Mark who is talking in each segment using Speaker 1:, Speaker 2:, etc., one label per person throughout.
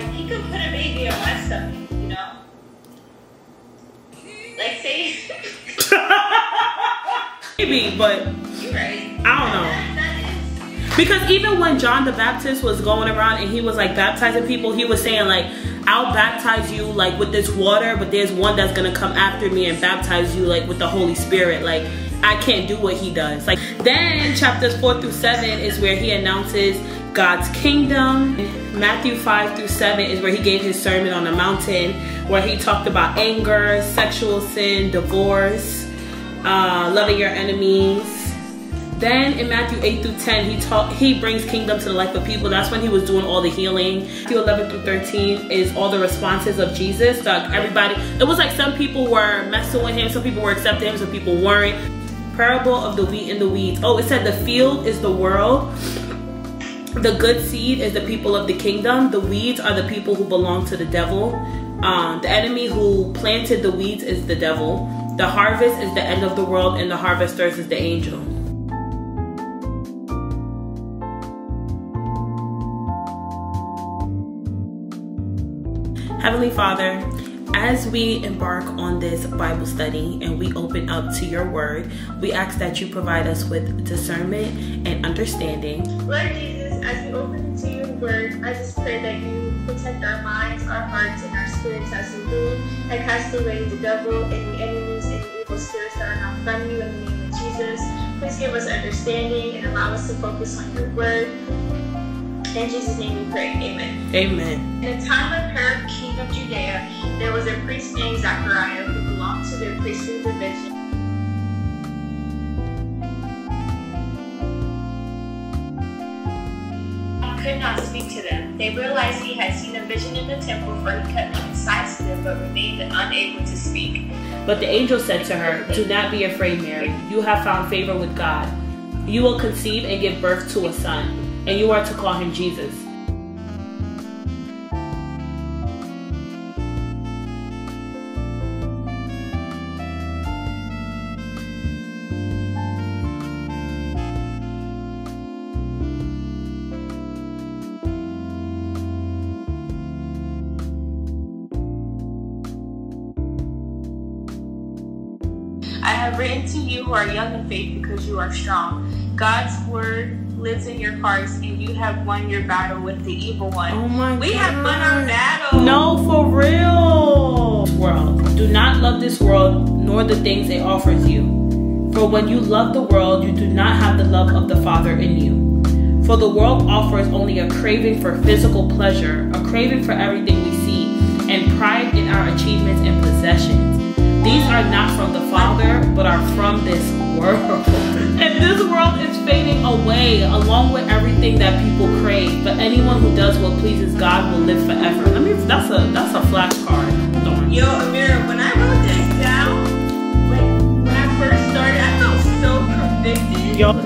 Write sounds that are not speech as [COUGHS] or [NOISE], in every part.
Speaker 1: baby in, in anybody. He could put a baby on my stomach, you know? Like, say. [LAUGHS]
Speaker 2: Maybe, but
Speaker 1: You're right.
Speaker 2: I don't know.
Speaker 1: That- that is-
Speaker 2: Because even when John the Baptist was going around and he was like baptizing people, he was saying like, I'll baptize you like with this water, but there's one that's gonna come after me and baptize you like with the Holy Spirit. Like I can't do what he does. Like then chapters four through seven is where he announces God's kingdom. Matthew five through seven is where he gave his sermon on the mountain, where he talked about anger, sexual sin, divorce, uh, loving your enemies. Then in Matthew 8 through 10, he taught he brings kingdom to the life of people. That's when he was doing all the healing. Matthew 11 through 13 is all the responses of Jesus. Like everybody, it was like some people were messing with him, some people were accepting him, some people weren't. Parable of the wheat and the weeds. Oh, it said the field is the world. The good seed is the people of the kingdom. The weeds are the people who belong to the devil. Um, the enemy who planted the weeds is the devil. The harvest is the end of the world, and the harvesters is the angel. Heavenly Father, as we embark on this Bible study and we open up to your word, we ask that you provide us with discernment and understanding.
Speaker 1: Lord Jesus, as we open into your word, I just pray that you protect our minds, our hearts, and our spirits as we read and cast away the devil and the enemies and the evil spirits that are not from you in the name of Jesus. Please give us understanding and allow us to focus on your word. In Jesus' name we pray. Amen.
Speaker 2: Amen.
Speaker 1: In the time of Herod, king of Judea, there was a priest named Zachariah who belonged to the priestly division. He could not speak to them. They realized he had seen a vision in the temple, for he kept making signs to them, but remained unable to speak.
Speaker 2: But the angel said to her, Do not be afraid, Mary. You have found favor with God. You will conceive and give birth to a son, and you are to call him Jesus.
Speaker 1: Are young in faith because you are strong. God's word lives in your hearts, and you have won your battle with the evil one.
Speaker 2: Oh my
Speaker 1: we
Speaker 2: God.
Speaker 1: have won our battle.
Speaker 2: No, for real. World. Do not love this world nor the things it offers you. For when you love the world, you do not have the love of the Father in you. For the world offers only a craving for physical pleasure, a craving for everything we see, and pride in our achievements and possessions. These are not from the Father, but are from this world. [LAUGHS] And this world is fading away along with everything that people crave. But anyone who does what pleases God will live forever. Let me that's a that's a flashcard. Hold on.
Speaker 1: Yo, Amira, when I wrote this down, when, when I first started, I felt so convicted.
Speaker 2: Yo,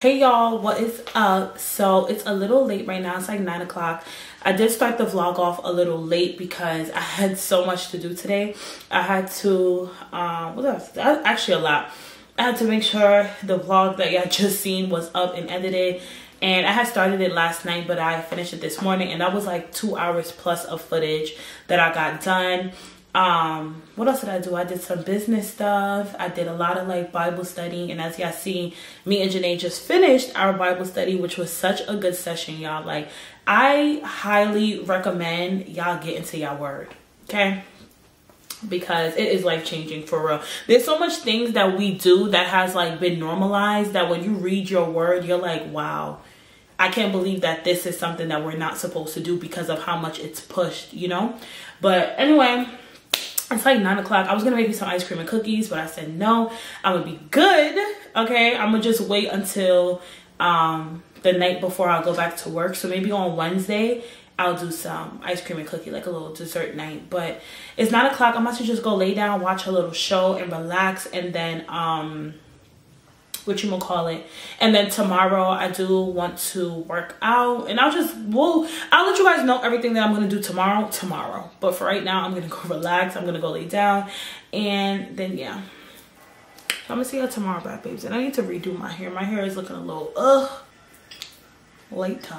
Speaker 2: Hey y'all, what is up? So it's a little late right now. It's like nine o'clock. I did start the vlog off a little late because I had so much to do today. I had to, um, what else? Actually, a lot. I had to make sure the vlog that y'all [LAUGHS] just seen was up and edited. And I had started it last night, but I finished it this morning. And that was like two hours plus of footage that I got done. Um, what else did I do? I did some business stuff. I did a lot of like Bible study. And as y'all see, me and Janae just finished our Bible study, which was such a good session, y'all. Like, I highly recommend y'all get into y'all word. Okay? because it is life changing for real. There's so much things that we do that has like been normalized that when you read your word, you're like, wow, I can't believe that this is something that we're not supposed to do because of how much it's pushed, you know? But anyway, it's like nine o'clock. I was gonna make me some ice cream and cookies, but I said no, I'm gonna be good. Okay, I'm gonna just wait until um the night before I'll go back to work. So maybe on Wednesday I'll do some ice cream and cookie, like a little dessert night. But it's nine o'clock. I'm about to just go lay down, watch a little show, and relax. And then, um, what you gonna call it? And then tomorrow I do want to work out, and I'll just well, I'll let you guys know everything that I'm gonna do tomorrow. Tomorrow, but for right now, I'm gonna go [LAUGHS] relax. I'm gonna go lay down, and then yeah. I'm gonna see you tomorrow, brat babes. And I need to redo my hair. My hair is looking a little, ugh, later.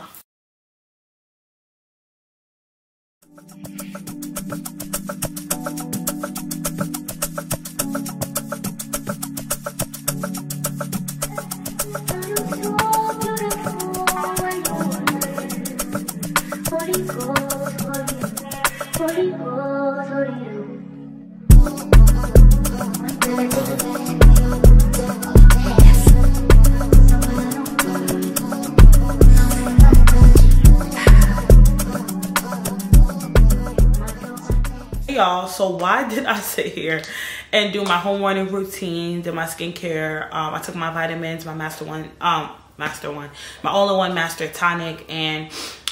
Speaker 2: Y'all. So why did i sit here and do my home morning routine did my skincare um, i took my vitamins my master one um master one my only one master tonic and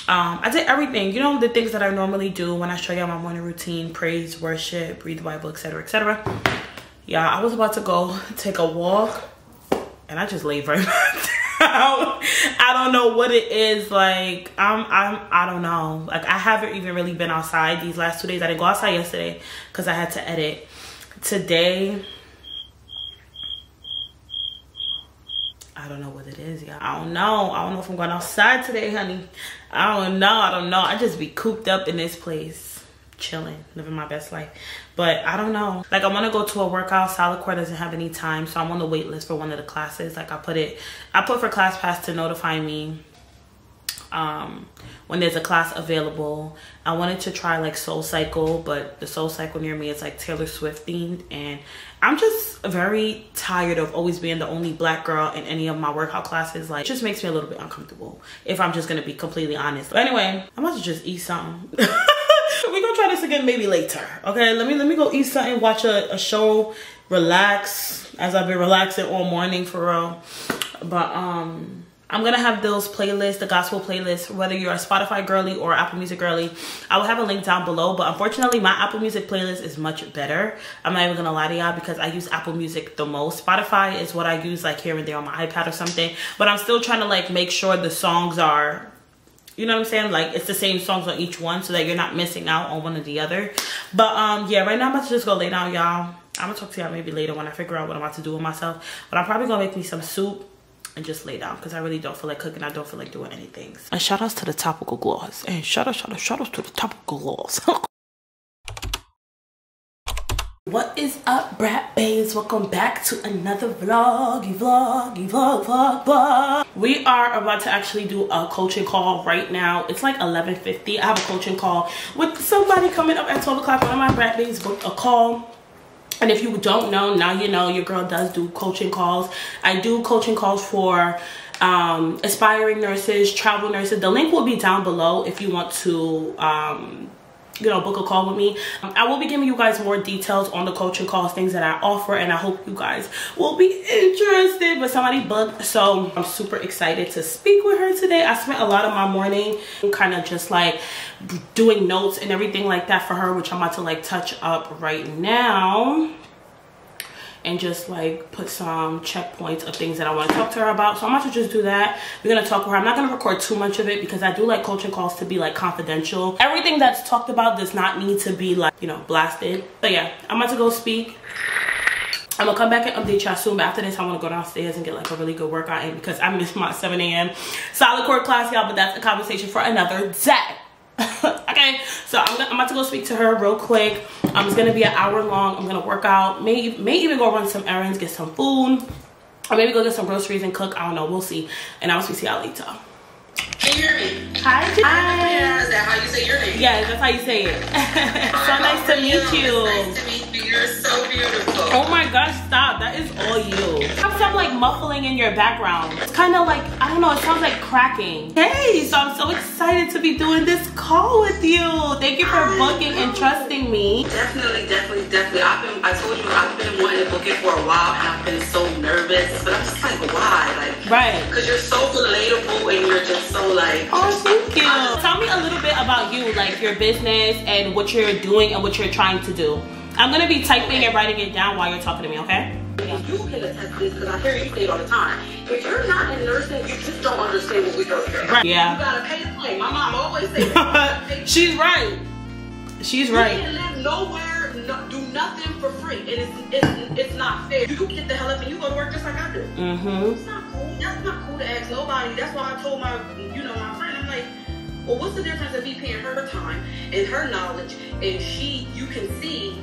Speaker 2: um, I did everything, you know, the things that I normally do when I show you my morning routine, praise, worship, read the Bible, etc., etc. Yeah, I was about to go take a walk and I just laid right [LAUGHS] down. I don't know what it is. Like, I'm, I'm, I don't know. Like, I haven't even really been outside these last two days. I didn't go outside yesterday because I had to edit. Today, I don't know what it is, y'all. I don't know. I don't know if I'm going outside today, honey. I don't know. I don't know. I just be cooped up in this place, chilling, living my best life. But I don't know. Like I want to go to a workout. Solid Core doesn't have any time, so I'm on the wait list for one of the classes. Like I put it, I put for class pass to notify me um when there's a class available i wanted to try like soul cycle but the soul cycle near me is like taylor swift themed and i'm just very tired of always being the only black girl in any of my workout classes. Like it just makes me a little bit uncomfortable if i'm just gonna be completely honest. But anyway i'm about to just eat something. [LAUGHS] We gonna try this again maybe later okay? Let me let me go eat something watch a, a show relax as i've been relaxing all morning for real. But um I'm gonna have those playlists, the gospel playlist, whether you're a Spotify girly or Apple Music girly. I will have a link down below, but unfortunately my Apple Music playlist is much better. I'm not even gonna lie to y'all because I use Apple Music the most. Spotify is what I use like here and there on my iPad or something, but I'm still trying to like make sure the songs are you know what I'm saying? Like it's the same songs on each one so that you're not missing out on one or the other. But um yeah, right now I'm about to just go lay down, y'all. I'm gonna talk to y'all maybe later when I figure out what I'm about to do with myself. But I'm probably gonna make me some soup and just lay down because I really don't feel like cooking. I don't feel like doing anything. And shout outs to the topical gloss. And shout out, shout out, shout out to the topical gloss. [LAUGHS] What is up, brat babes? Welcome back to another vloggy, vloggy, vlog, vlog, vlog. We are about to actually do a coaching call right now. It's like 11.50. I have a coaching call with somebody coming up at 12 o'clock. One of my brat babes booked a call and if you don't know now you know your girl does do coaching calls. I do coaching calls for um, aspiring nurses travel nurses. The link will be down below if you want to um, you know book a call with me. Um, i will be giving you guys more details on the coaching calls things that i offer and i hope you guys will be interested. But somebody booked so i'm super excited to speak with her today. I spent a lot of my morning kind of just like doing notes and everything like that for her which i'm about to like touch up right now and just like put some checkpoints of things that I want to talk to her about. So I'm about to just do that. We're going to talk to her. I'm not going to record too much of it because I do like coaching calls to be like confidential. Everything that's talked about does not need to be like, you know, blasted. But yeah, I'm about to go speak. I'm gonna come back and update y'all soon. But after this, I wanna go downstairs and get like a really good workout in because I missed my 7 a.m. solid core class, y'all. But that's a conversation for another day. [LAUGHS] okay so I'm, I'm, about to go speak to her real quick. Um, it's gonna be an hour long. I'm gonna work out. May, may even go run some errands get some food or maybe go get some groceries and cook. I don't know. We'll see. And i'll see y'all later
Speaker 3: can you hear me?
Speaker 2: Hi,
Speaker 3: Hi. Is that how you say your name?
Speaker 2: Yeah, that's how you say it. [LAUGHS] [LAUGHS] so nice to meet you.
Speaker 3: Nice to meet you. You're so beautiful.
Speaker 2: Oh my gosh, stop. That is all you. Have some like muffling in your background. It's kind of like, I don't know, it sounds like cracking. Hey, so I'm so excited to be doing this call with you. Thank you for booking and trusting me.
Speaker 3: Definitely, definitely, definitely. I've been, I told you, I've been wanting to book it for a while and I've been so nervous, but I'm just like, why? Like,
Speaker 2: right.
Speaker 3: Because you're so relatable and you're just so like.
Speaker 2: Oh, thank you. Uh, tell me a little bit about you, like your business and what you're doing and what you're trying to do. I'm gonna be typing and writing it down while you're talking to me, okay?
Speaker 3: You can attest this because I hear you say it all the time. If you're not in nursing, you just don't understand what we go through.
Speaker 2: Right. Yeah.
Speaker 3: You gotta pay to play. My mom always says [LAUGHS] that.
Speaker 2: She's right. She's right.
Speaker 3: You can't live nowhere no, do nothing for free, and it's, it's it's not fair. You get the hell up and you go to work just like I do.
Speaker 2: Mm-hmm.
Speaker 3: It's not cool. That's not cool to ask nobody. That's why I told my, you know, my friend, I'm like, well, what's the difference of me paying her time and her knowledge, and she, you can see,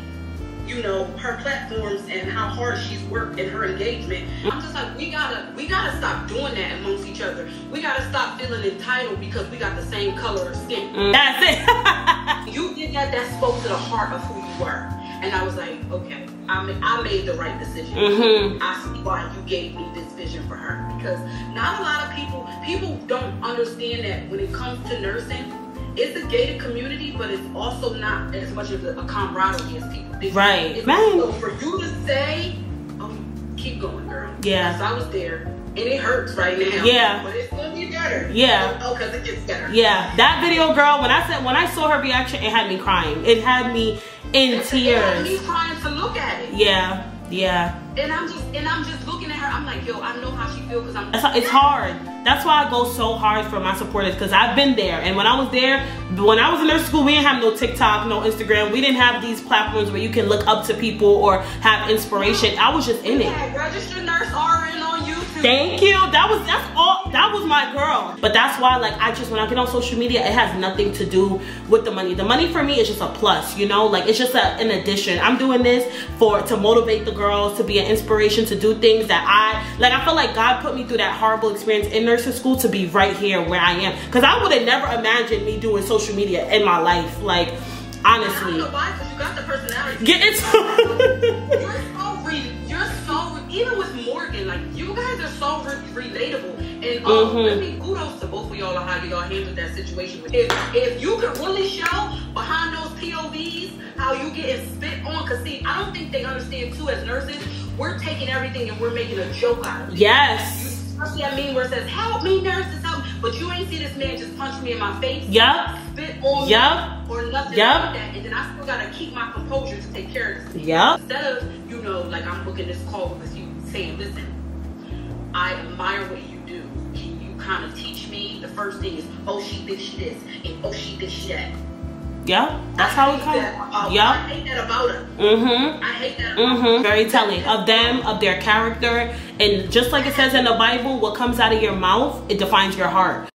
Speaker 3: you know, her platforms and how hard she's worked in her engagement. I'm just like, we gotta, we gotta stop doing that amongst each other. We gotta stop feeling entitled because we got the same color of skin.
Speaker 2: That's it. [LAUGHS]
Speaker 3: You did that. That spoke to the heart of who you were, and I was like, okay, I made, I made the right decision.
Speaker 2: mm-hmm.
Speaker 3: I see why you gave me this vision for her because not a lot of people people don't understand that when it comes to nursing, it's a gated community, but it's also not as much of a, a camaraderie as people think.
Speaker 2: Right.
Speaker 3: It's-
Speaker 2: Man.
Speaker 3: So for you to say, oh, keep going, girl.
Speaker 2: Yeah.
Speaker 3: Because I was there, and it hurts right now.
Speaker 2: Yeah.
Speaker 3: But it's gonna be better.
Speaker 2: Yeah.
Speaker 3: Oh, because it gets better.
Speaker 2: Yeah, that video, girl. When I said when I saw her reaction, it had me crying. It had me in
Speaker 3: It's- it had me
Speaker 2: tears.
Speaker 3: trying to look at it.
Speaker 2: Yeah, yeah.
Speaker 3: And I'm just and I'm just looking at her. I'm like, yo, I know how she feels because I'm.
Speaker 2: That's it's hard. That's why I go so hard for my supporters because I've been there. And when I was there, when I was in nurse school, we didn't have no TikTok, no Instagram. We didn't have these platforms where you can look up to people or have inspiration. I was just in it.
Speaker 3: registered nurse RN.
Speaker 2: Thank you. That was that's all. That was my girl. But that's why, like, I just when I get on social media, it has nothing to do with the money. The money for me is just a plus. You know, like it's just a, an addition. I'm doing this for to motivate the girls, to be an inspiration, to do things that I like. I feel like God put me through that horrible experience in nursing school to be right here where I am. Because I would have never imagined me doing social media in my life. Like,
Speaker 3: I don't
Speaker 2: honestly,
Speaker 3: know why, because you got the personality.
Speaker 2: get into. [LAUGHS]
Speaker 3: You're so re, you're so re, even with Morgan, like are so re, relatable. And um,
Speaker 2: Mhm.
Speaker 3: I mean, kudos to both of y'all on how y'all handled that situation. If if you could really show behind those POVs how you getting spit on, cause see, I don't think they understand too as nurses. We're taking everything and we're making a joke out of it.
Speaker 2: yes.
Speaker 3: Especially that meme where it says, "Help me, nurses, help!" me." But you ain't see this man just punch me in my face.
Speaker 2: Yup.
Speaker 3: spit on
Speaker 2: Yup.
Speaker 3: me or nothing
Speaker 2: Yup.
Speaker 3: like that. And then I still gotta keep my composure to take care of this.
Speaker 2: Yup.
Speaker 3: Instead of, you know, like I'm booking this call because you saying, listen, I admire what you do. Can you kind of teach me? The first thing is, oh, she did she this, and oh, she did she that.
Speaker 2: Yup. That's how it
Speaker 3: hate that
Speaker 2: comes.
Speaker 3: about- I hate that about her.
Speaker 2: Mm-hmm.
Speaker 3: I hate that about
Speaker 2: hmm Very telling of them, of their character, and just like it says in the Bible, what comes out of your mouth, it defines your heart.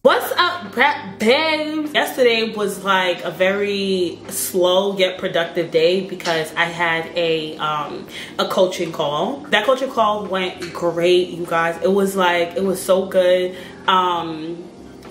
Speaker 2: What's up, brat babes? Yesterday was like a very slow yet productive day because I had a um a coaching call. That coaching call went great, you guys. It was like it was so good. Um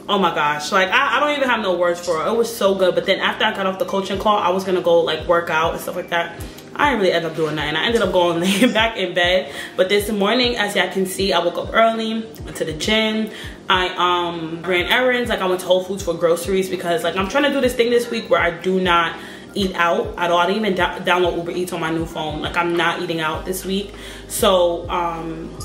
Speaker 2: oh my gosh. Like I, I don't even have no words for it. It was so good. But then after i got off the coaching call i was gonna go like work out and stuff like that I didn't really end up doing nothing. I ended up going [LAUGHS] back in bed. But this morning, as y'all can see, I woke up early, went to the gym. I um ran errands. Like I went to Whole Foods for groceries because like I'm trying to do this thing this week where I do not eat out at all. I didn't even download Uber Eats on my new phone. Like I'm not eating out this week. So um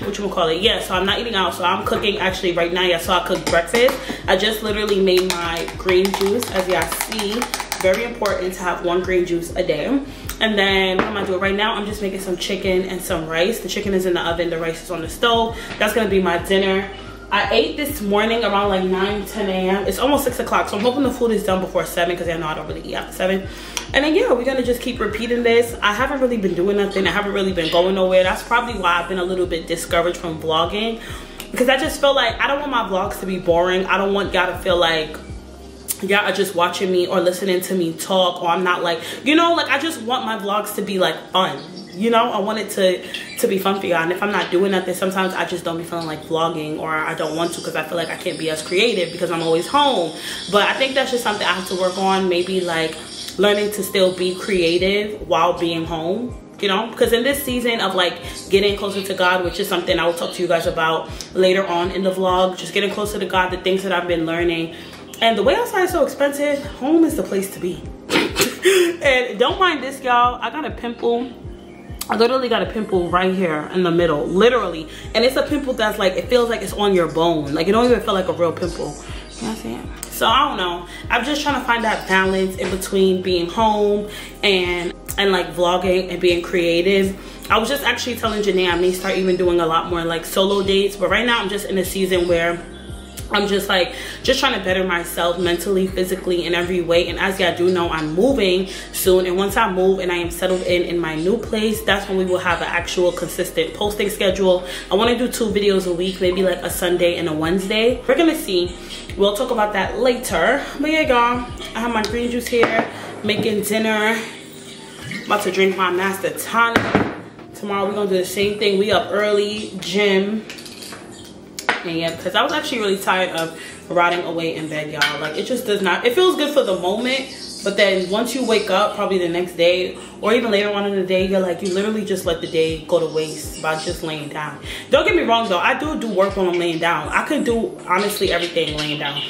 Speaker 2: what you call it yeah so i'm not eating out so i'm cooking actually right now yeah so i cooked breakfast i just literally made my green juice as y'all see very important to have one green juice a day and then what am i doing right now i'm just making some chicken and some rice the chicken is in the oven the rice is on the stove that's gonna be my dinner I ate this morning around like 9, 10 a.m. It's almost 6 o'clock, so I'm hoping the food is done before 7 because I know I don't really eat after 7. And then, yeah, we're going to just keep repeating this. I haven't really been doing nothing. I haven't really been going nowhere. That's probably why I've been a little bit discouraged from vlogging because I just feel like I don't want my vlogs to be boring. I don't want y'all to feel like y'all are just watching me or listening to me talk or I'm not like, you know, like I just want my vlogs to be like fun. You know i want it to to be fun for y'all. And if i'm not doing nothing sometimes i just don't be feeling like vlogging or i don't want to because i feel like i can't be as creative because i'm always home. But i think that's just something i have to work on maybe like learning to still be creative while being home you know? Because in this season of like getting closer to god which is something i will talk to you guys about later on in the vlog just getting closer to god the things that i've been learning and the way outside is so expensive home is the place to be [LAUGHS] and don't mind this y'all i got a pimple I literally got a pimple right here in the middle, literally. And it's a pimple that's like, it feels like it's on your bone. Like it don't even feel like a real pimple. Know what I'm saying? So I don't know. I'm just trying to find that balance in between being home and and like vlogging and being creative. I was just actually telling Janae I may start even doing a lot more like solo dates. But right now I'm just in a season where I'm just like just trying to better myself mentally, physically, in every way. And as y'all do know, I'm moving soon. And once I move and I am settled in in my new place, that's when we will have an actual consistent posting schedule. I want to do two videos a week, maybe like a Sunday and a Wednesday. We're gonna see. We'll talk about that later. But yeah, y'all, I have my green juice here, making dinner. About to drink my master tonic. Tomorrow we're gonna do the same thing. We up early, gym yeah because i was actually really tired of rotting away in bed y'all like it just does not it feels good for the moment but then once you wake up probably the next day or even later on in the day you're like you literally just let the day go to waste by just laying down don't get me wrong though i do do work when i'm laying down i could do honestly everything laying down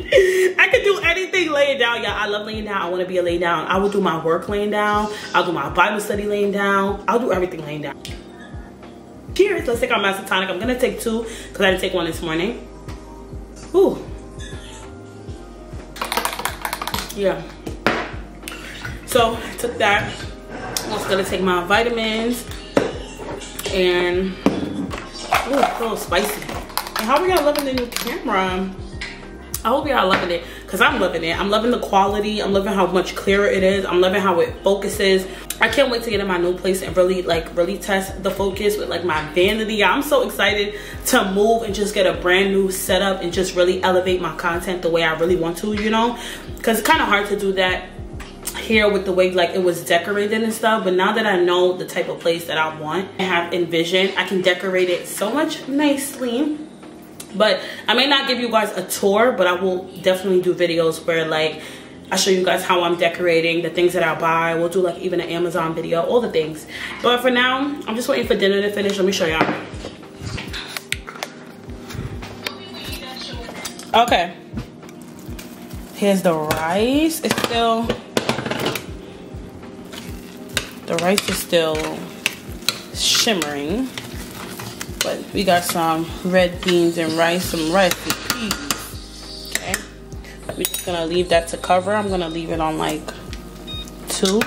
Speaker 2: [LAUGHS] I could do anything laying down, y'all. I love laying down. I want to be a lay down. I will do my work laying down. I'll do my Bible study laying down. I'll do everything laying down. Cheers. Let's take our master tonic. I'm going to take two because I didn't take one this morning. Ooh. Yeah. So, I took that. I'm also going to take my vitamins. And, ooh, a little spicy. And how are y'all loving the new camera? I hope y'all loving it because I'm loving it. I'm loving the quality. I'm loving how much clearer it is. I'm loving how it focuses. I can't wait to get in my new place and really like really test the focus with like my vanity. I'm so excited to move and just get a brand new setup and just really elevate my content the way I really want to, you know? Because it's kind of hard to do that here with the way like it was decorated and stuff but now that i know the type of place that i want and have envisioned i can decorate it so much nicely but i may not give you guys a tour but i will definitely do videos where like I show you guys how I'm decorating, the things that I buy. We'll do like even an Amazon video, all the things. But for now, I'm just waiting for dinner to finish. Let me show y'all. Okay. Here's the rice. It's still, the rice is still shimmering. But we got some red beans and rice, some rice. Okay, we're just gonna leave that to cover. I'm gonna leave it on like two.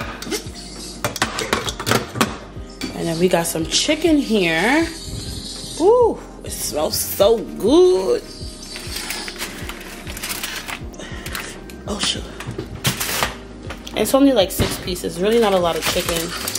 Speaker 2: And then we got some chicken here. Ooh, it smells so good. Oh shoot. It's only like six pieces. Really not a lot of chicken.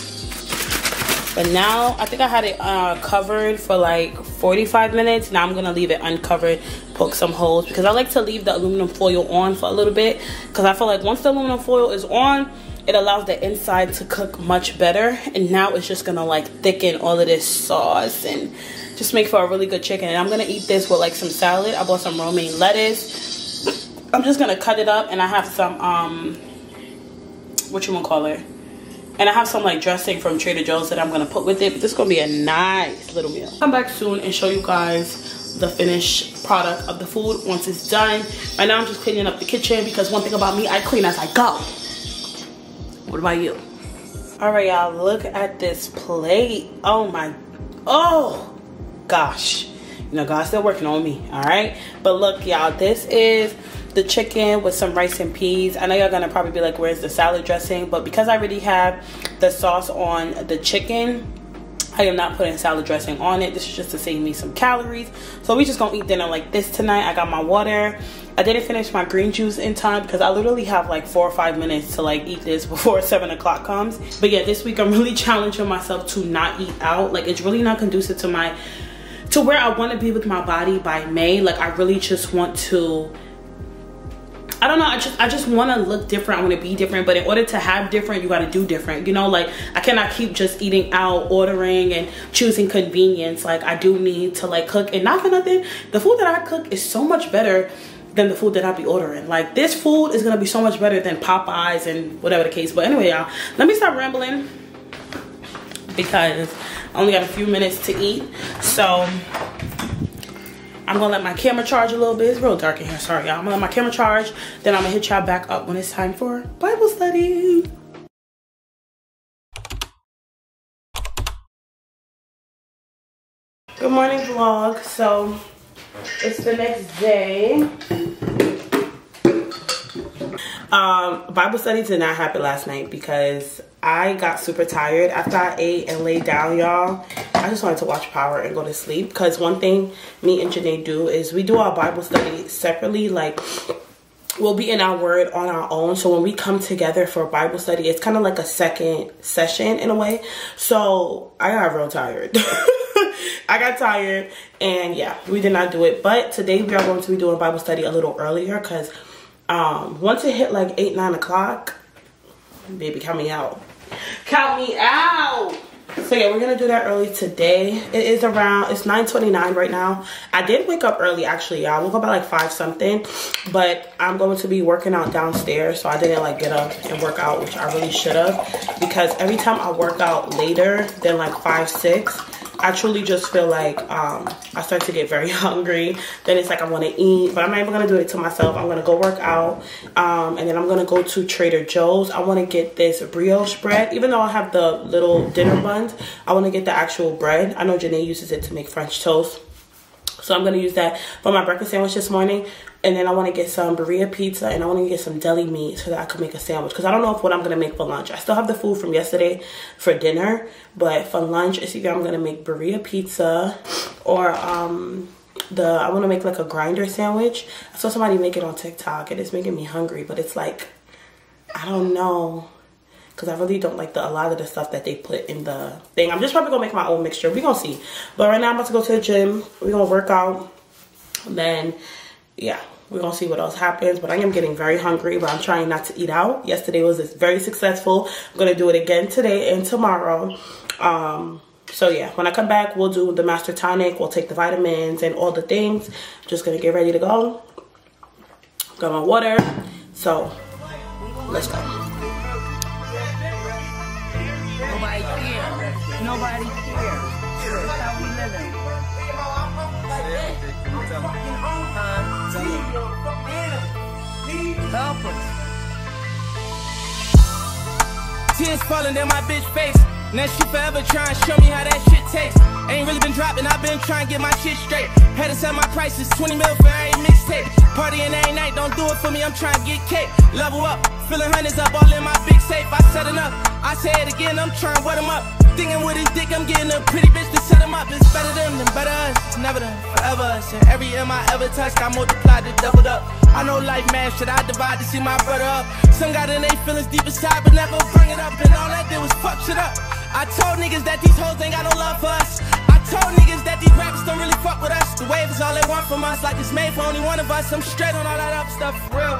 Speaker 2: But now I think I had it uh, covered for like 45 minutes. Now I'm gonna leave it uncovered, poke some holes because I like to leave the aluminum foil on for a little bit because I feel like once the aluminum foil is on, it allows the inside to cook much better. And now it's just gonna like thicken all of this sauce and just make for a really good chicken. And I'm gonna eat this with like some salad. I bought some romaine lettuce. I'm just gonna cut it up and I have some um what you wanna call it? And I have some like dressing from Trader Joe's that I'm gonna put with it. But this is gonna be a nice little meal. Come back soon and show you guys the finished product of the food once it's done. Right now I'm just cleaning up the kitchen because one thing about me, I clean as I go. What about you? All right, y'all, look at this plate. Oh my, oh gosh. You know, God's still working on me, all right? But look, y'all, this is the chicken with some rice and peas. I know y'all gonna probably be like, where's the salad dressing? But because I already have the sauce on the chicken, I am not putting salad dressing on it. This is just to save me some calories. So we just gonna eat dinner like this tonight. I got my water. I didn't finish my green juice in time because I literally have like four or five minutes to like eat this [LAUGHS] before seven o'clock comes. But yeah, this week I'm really [LAUGHS] challenging myself to not eat out. Like it's really not conducive to my to where I want to be with my body by May. Like I really just want to I don't know. I just I just want to look different. I want to be different. But in order to have different, you got to do different. You know, like I cannot keep just eating out, ordering, and choosing convenience. Like I do need to like cook. And not for nothing, the food that I cook is so much better than the food that I'll be ordering. Like this food is gonna be so much better than Popeyes and whatever the case. But anyway, y'all, let me stop rambling because I only got a few minutes to eat. So I'm gonna let my camera charge a little bit. It's real dark in here, sorry y'all. I'm gonna let my camera charge, then I'm gonna hit y'all back up when it's time for Bible study. Good morning vlog. So it's the next day. Um, Bible study did not happen last night because I got super tired after I ate and laid down, y'all. I just wanted to watch Power and go to sleep because one thing me and Janae do is we do our Bible study separately. Like, we'll be in our word on our own. So when we come together for Bible study, it's kind of like a second session in a way. So I got real tired. [LAUGHS] I got tired and yeah, we did not do it. But today we are going to be doing Bible study a little earlier because um, once it hit like 8, 9 o'clock, baby, count me out. Count me out. So yeah, we're gonna do that early today. It is around, it's 9.29 right now. I did wake up early actually, y'all. I woke up at like 5 something. But I'm going to be working out downstairs. So I didn't like get up and work out, which I really should have. Because every time I work out later than like 5, 6, I truly just feel like um, I start to get very [LAUGHS] hungry. Then it's like I want to eat, but I'm not even going to do it to myself. I'm going to go work out, um, and then I'm going to go to Trader Joe's. I want to get this brioche bread. Even though I have the little dinner buns, I want to get the actual bread. I know Janae uses it to make French toast. So I'm going to use that for my breakfast sandwich this morning. And then I want to get some burrito pizza and I want to get some deli meat so that I can make a sandwich. Because I don't know if what I'm going to make for lunch. I still have the food from yesterday for dinner. But for lunch, it's either I'm going to make burrito pizza or um, the I want to make like a grinder sandwich. I saw somebody make it on TikTok and it's making me hungry. But it's like, I don't know because I really don't like the a lot of the stuff that they put in the thing. I'm just probably gonna make my own mixture. We're gonna see. But right now I'm about to go to the gym. We're gonna work out. And then yeah, we're gonna see what else happens. But I am getting very hungry, but I'm trying not to eat out. Yesterday was very successful. I'm gonna do it again today and tomorrow. Um so yeah, when I come back, we'll do the master tonic, we'll take the vitamins and all the things. just gonna get ready to go. Got my water. So let's go.
Speaker 4: Nobody cares. That's Us.
Speaker 5: Tears falling in my bitch face. Now she forever trying to show me how that shit tastes. Ain't really been dropping, I've been trying to get my shit straight. Had to set my prices, 20 mil for every mixtape. Partying every night, don't do it for me, I'm trying to get cake. Level up, filling hundreds up all in my big safe. I set up, I say it again, I'm trying to wet them up. Thinking with his dick, I'm getting a pretty bitch to set him up. It's better them than better us. Never them, forever us. And every M I ever touched, I multiplied it, doubled up. I know life mad shit, I divide to see my brother up. Some got in they feelings deep inside, but never bring it up. And all that did was fuck shit up. I told niggas that these hoes ain't got no love for us. I told niggas that these rappers don't really fuck with us. The wave is all they want from us, like it's made for only one of us. I'm straight on all that up stuff, real.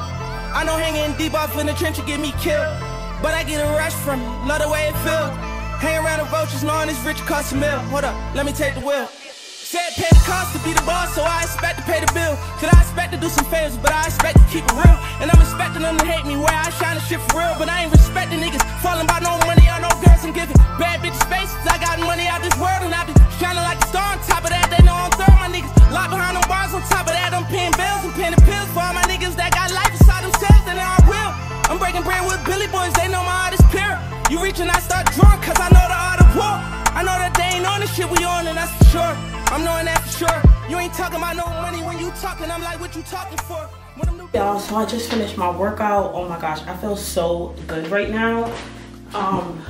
Speaker 5: I know hanging deep off in the trench will get me killed. But I get a rush from it, love the way it feels. Hang around the vultures knowing this rich cost a mill. Hold up, let me take the wheel. Said pay the cost to be the boss, so I expect to pay the bill. Cause I expect to do some favors, but I expect to keep it real. And I'm expecting them to hate me where I shine the shit for real. But I ain't respecting niggas falling by no money or no girls I'm giving. Bad bitch faces, I got money out this world and I be shining like a star on top of that. They know I'm third, my niggas. Locked behind them bars on top of that. I'm paying bills and paying pills for all my niggas that got life inside themselves, and I will. I'm breaking bread with Billy Boys, they know my heart is pure. You reach and I start drunk, cause I know the art of war. I know that they ain't on the shit we on, and that's for sure. I'm knowing that for sure. You ain't talking about no money when you talking, I'm like, what you talking for?
Speaker 2: Y'all so i just finished my workout oh my gosh i feel so good right now um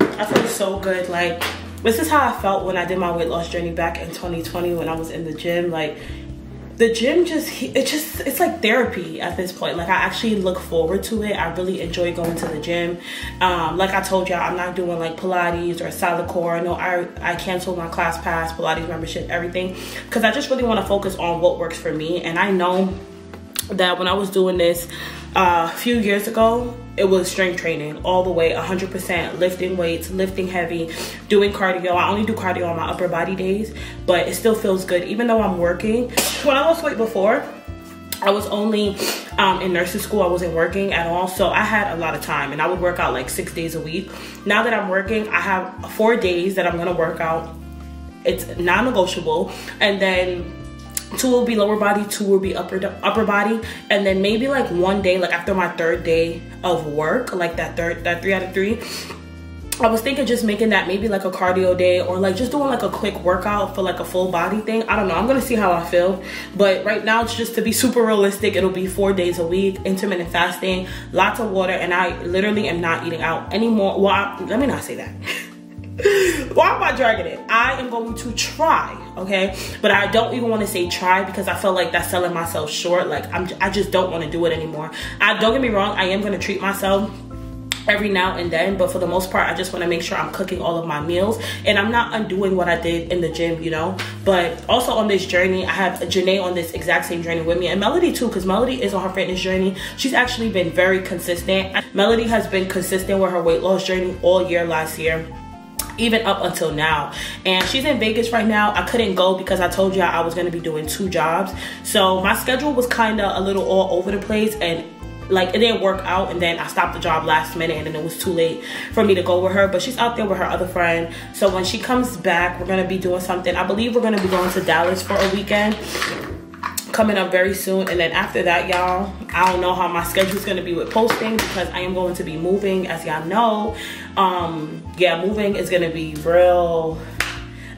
Speaker 2: i feel so good like this is how i felt when i did my weight loss journey back in 2020 when i was in the gym like the gym just it just it's like therapy at this point. Like i actually look forward to it. I really enjoy going to the gym. Um like i told y'all i'm not doing like pilates or solid core i know i i canceled my class pass pilates membership everything because i just really want to focus on what works for me. And i know that when I was doing this uh, a few years ago, it was strength training all the way 100% lifting weights, lifting heavy, doing cardio. I only do cardio on my upper body days, but it still feels good even though I'm working. When I lost weight before, I was only um, in nursing school. I wasn't working at all. So I had a lot of time and I would work out like six days a week. Now that I'm working, I have four days that I'm going to work out. It's non-negotiable. And then two will be lower body two will be upper upper body and then maybe like one day like after my third day of work like that third that three out of three I was thinking just making that maybe like a cardio day or like just doing like a quick workout for like a full body thing. I don't know. I'm gonna see how I feel. But right now, it's just to be super realistic. It'll be four days a week, intermittent fasting, lots of water, and I literally am not eating out anymore. Well, I, let me not say that. [LAUGHS] Why am I dragging it? I am going to try, okay? But I don't even want to say try because I feel like that's selling myself short. Like I'm, I just don't want to do it anymore. I don't get me wrong. I am going to treat myself every now and then but for the most part i just want to make sure i'm cooking all of my meals and i'm not undoing what i did in the gym you know but also on this journey i have Janae on this exact same journey with me and melody too because melody is on her fitness journey she's actually been very consistent melody has been consistent with her weight loss journey all year last year even up until now. And she's in vegas right now. I couldn't go because i told you i was going to be doing two jobs. So my schedule was kind of a little all over the place and like it didn't work out. And then I stopped the job last minute and then it was too late for me to go with her. But she's out there with her other friend. So when she comes back we're gonna be doing something. I believe we're gonna be going to Dallas for a weekend coming up very soon. And then after that y'all I don't know how my schedule is gonna be with posting because I am going to be moving as y'all know. Um yeah moving is gonna be real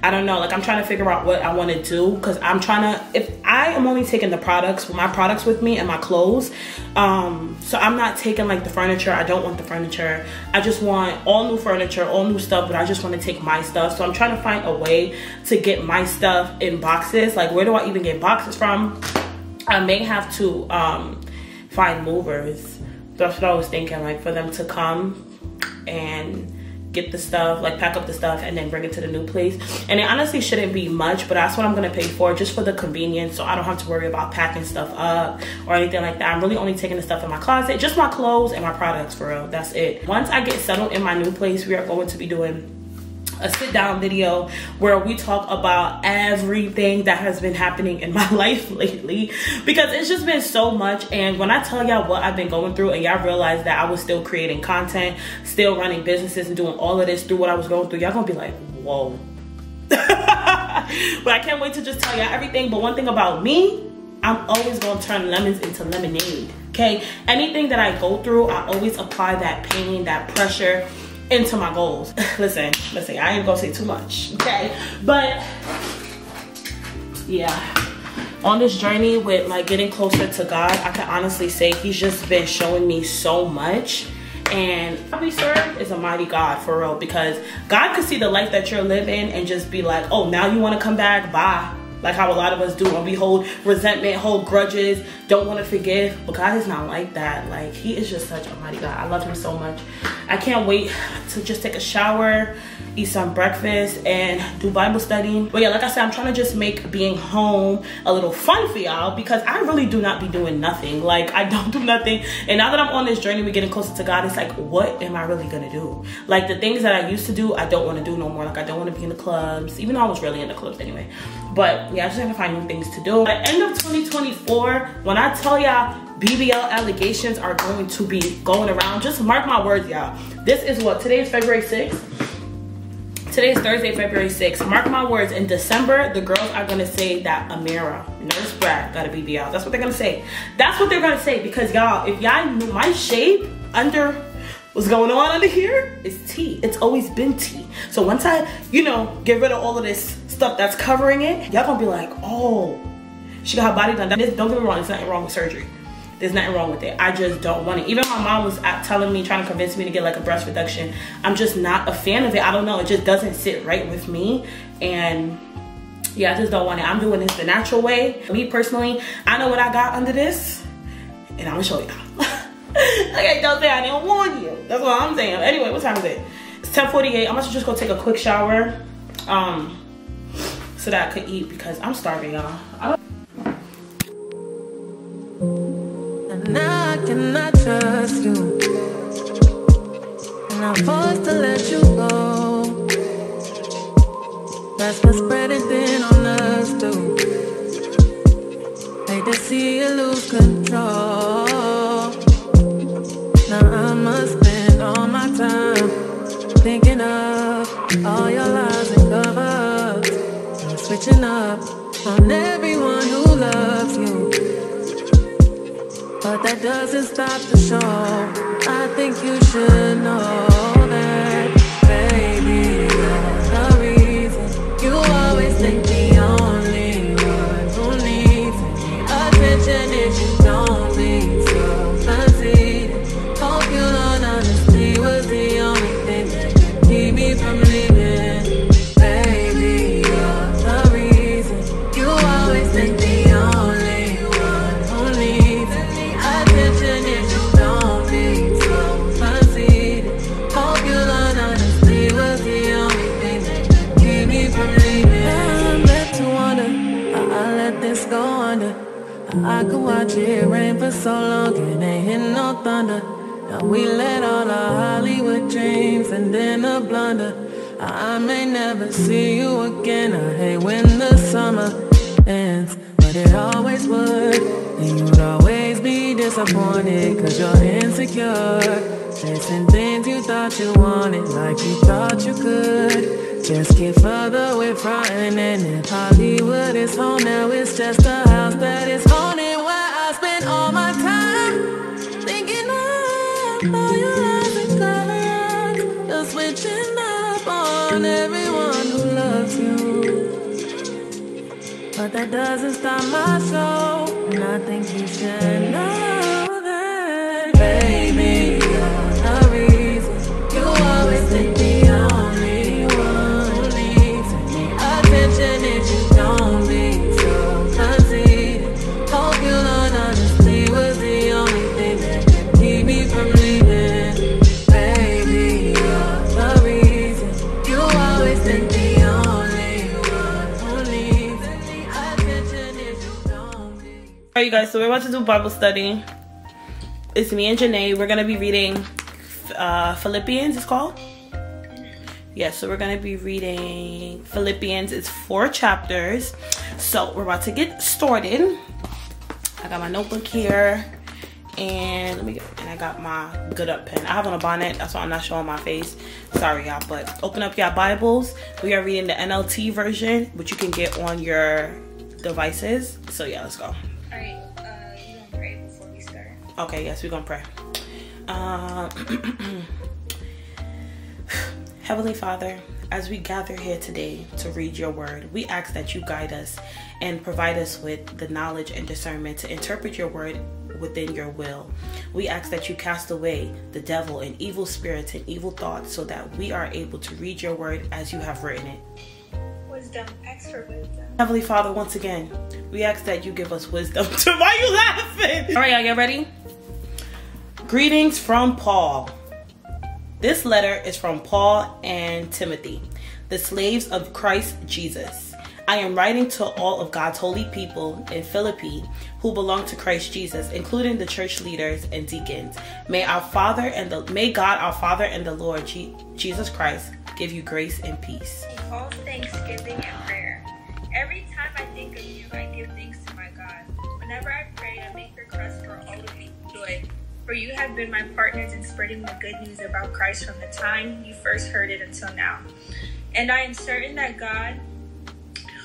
Speaker 2: I don't know. Like I'm trying to figure out what I want to do because I'm trying to. If I am only taking the products, my products with me and my clothes, um, so I'm not taking like the furniture. I don't want the furniture. I just want all new furniture, all new stuff. But I just want to take my stuff. So I'm trying to find a way to get my stuff in boxes. Like where do I even get boxes from? I may have to um, find movers. That's what I was thinking. Like for them to come and get the stuff, like pack up the stuff and then bring it to the new place. And it honestly shouldn't be much, but that's what I'm gonna pay for just for the convenience. So I don't have to worry about packing stuff up or anything like that. I'm really only taking the stuff in my closet, just my clothes and my products for real. That's it. Once I get settled in my new place, we are going to be doing a sit down video where we talk about everything that has been happening in my [LAUGHS] life lately. Because it's just been so much and when I tell y'all what I've been going through and y'all realize that I was still creating content still running businesses and doing all of this through what I was going through y'all gonna be like whoa. [LAUGHS] But I can't wait to just tell y'all everything. But one thing about me I'm always gonna turn lemons into lemonade okay? Anything that I go through I always apply that pain that pressure into my goals. [LAUGHS] listen, listen, I ain't gonna say too much, okay? But yeah, on this journey with like getting closer to God, I can honestly say he's just been showing me so much. And we serve is a mighty God for real because God could see the life that you're living and just be like, oh, now you wanna come back? Bye. Like how a lot of us do and we hold resentment hold grudges don't want to forgive. But god is not like that. Like he is just such a mighty god. I love him so much. I can't wait to just take a shower eat some breakfast and do bible study. But yeah like i said i'm trying to just make being home a little fun for y'all because i really do not be doing nothing. Like i [LAUGHS] don't do nothing. And now that i'm on this journey we're getting closer to god it's like what am i really gonna do? Like the things that i used to do i don't want to do no more. Like i don't want to be in the clubs. Even though i was really in the clubs anyway. But yeah, I just have to find new things to do. At the end of 2024, when I tell y'all BBL allegations are going to be going around, just mark my words, y'all. This is what, today is February 6th. Today is Thursday, February 6th. Mark my words, in December, the girls are gonna say that Amira, Nurse Brat, got a BBL. That's what they're gonna say. That's what they're gonna say because y'all, if y'all knew my shape under what's going on under here is tea. It's always been tea. So once I, you know, get rid of all of this stuff that's covering it, y'all gonna be like, oh, she got her body done. Don't get me wrong, there's nothing wrong with surgery. There's nothing wrong with it. I just don't want it. Even my mom was telling me, trying to convince me to get like a breast reduction. I'm just not a fan of it. I don't know. It just doesn't sit right with me. And yeah, I just don't want it. I'm doing this the natural way. Me personally, I know what I got under this. And I'm gonna show y'all. [LAUGHS] okay, don't say I didn't warn you. That's what I'm saying. Anyway, what time is it? It's 10:48. I'm gonna just go take a quick shower. Um, so that I could eat because I'm starving, y'all.
Speaker 6: And I cannot trust you. And I'm forced to let you go. That's what's spreading thin on us, too. Hate to see you lose control. Now I must spend all my time thinking of all your lies and cover-ups switching up on everyone But that doesn't stop the show. I think you should know I could watch it rain for so long and ain't hit no thunder. Now we let all our Hollywood dreams and then a blunder. I may never see you again. I hate when the summer ends, but it always would. And you'd always be disappointed cause you're insecure. Chasing things you thought you wanted like you thought you could. Just get further away from and if Hollywood is home now, it's just a house that is haunted where I spend all my time thinking of all your lies and colors. You're switching up on everyone who loves you. But that doesn't stop my soul, and I think you should know
Speaker 2: Alright, you guys, so we're about to do Bible study. It's me and Janae. We're gonna be reading uh, Philippians, it's called. Yeah, so we're gonna be reading Philippians. It's four chapters. So we're about to get started. I got my notebook here. And let me get, and I got my good up pen. I have on a bonnet, that's why I'm not showing my face. Sorry, y'all, but open up your Bibles. We are reading the NLT version, which you can get on your devices. So yeah, let's go.
Speaker 1: Uh, you gonna pray before we start?
Speaker 2: Okay, yes, we're gonna pray. Um, [CLEARS THROAT] Heavenly Father, as we gather here today to read your word, we ask that you guide us and provide us with the knowledge and discernment to interpret your word within your will. We ask that you cast away the devil and evil spirits and evil thoughts so that we are able to read your word as you have written it.
Speaker 1: Wisdom. Ask for wisdom.
Speaker 2: Heavenly Father, once again, we ask that you give us wisdom. [LAUGHS] Why are you laughing? All right, y'all get ready? Greetings from Paul. This letter is from Paul and Timothy, the slaves of Christ Jesus. I am writing to all of God's holy people in Philippi who belong to Christ Jesus, including the church leaders and deacons. May our Father and the may God our Father and the Lord Je- Jesus Christ give you grace and peace.
Speaker 1: Paul's thanksgiving and prayer. Every time I think of you, I give thanks to my God. Whenever I pray, I make requests for all of you joy. For you have been my partners in spreading the good news about Christ from the time you first heard it until now. And I am certain that God,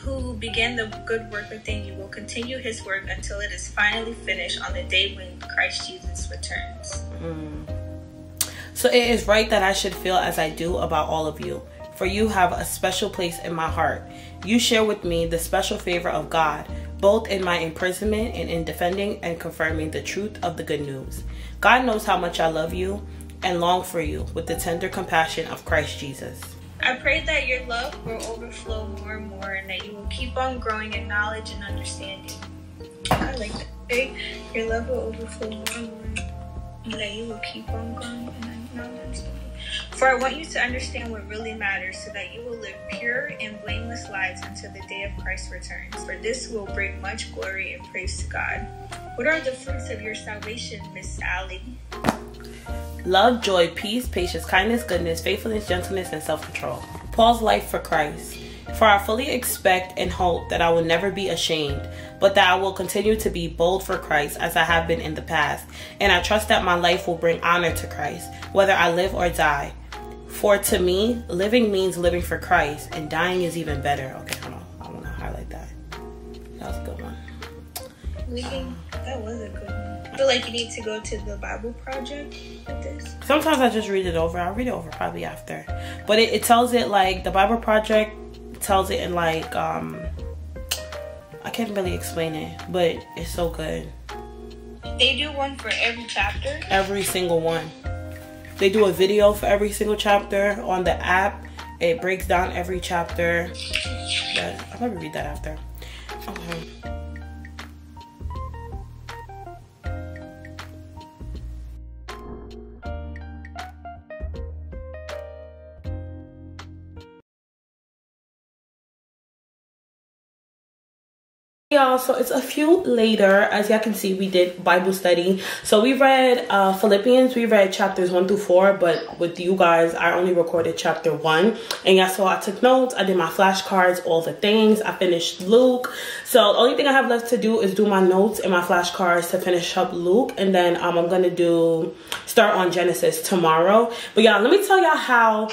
Speaker 1: who began the good work within you, will continue his work until it is finally finished on the day when Christ Jesus returns. Mm.
Speaker 2: So it is right that I should feel as I do about all of you, for you have a special place in my heart. You share with me the special favor of God, both in my imprisonment and in defending and confirming the truth of the good news. God knows how much I love you and long for you with the tender compassion of Christ Jesus.
Speaker 1: I pray that your love will overflow more and more and that you will keep on growing in knowledge and understanding. I like that. Your love will overflow more and more and that you will keep on growing in knowledge. For I want you to understand what really matters so that you will live pure and blameless lives until the day of Christ returns. For this will bring much glory and praise to God. What are the fruits of your salvation, Miss Allie?
Speaker 2: Love, joy, peace, patience, kindness, goodness, faithfulness, gentleness, and self control. Paul's life for Christ. For I fully expect and hope that I will never be ashamed, but that I will continue to be bold for Christ as I have been in the past. And I trust that my life will bring honor to Christ, whether I live or die. For to me, living means living for Christ, and dying is even better. Okay, hold on. I want to highlight that. That was a good one.
Speaker 1: That was a good one. I feel like you need to go to the Bible Project with this.
Speaker 2: Sometimes I just read it over. I'll read it over probably after. But it, it tells it like the Bible Project tells it in like um I can't really explain it, but it's so good.
Speaker 1: They do one for every chapter.
Speaker 2: Every single one. They do a video for every single chapter on the app. It breaks down every chapter. Yeah, I'll probably read that after. Okay. Y'all so it's a few later. As y'all can see we did bible study. So we read uh philippians we read chapters one through four but with you guys i only recorded chapter one. And so i took notes i did my flashcards all the things. I finished luke. So the only thing i have left to do is do my notes and my flashcards to finish up luke. And then um, i'm gonna do start on genesis tomorrow. But y'all let me tell y'all how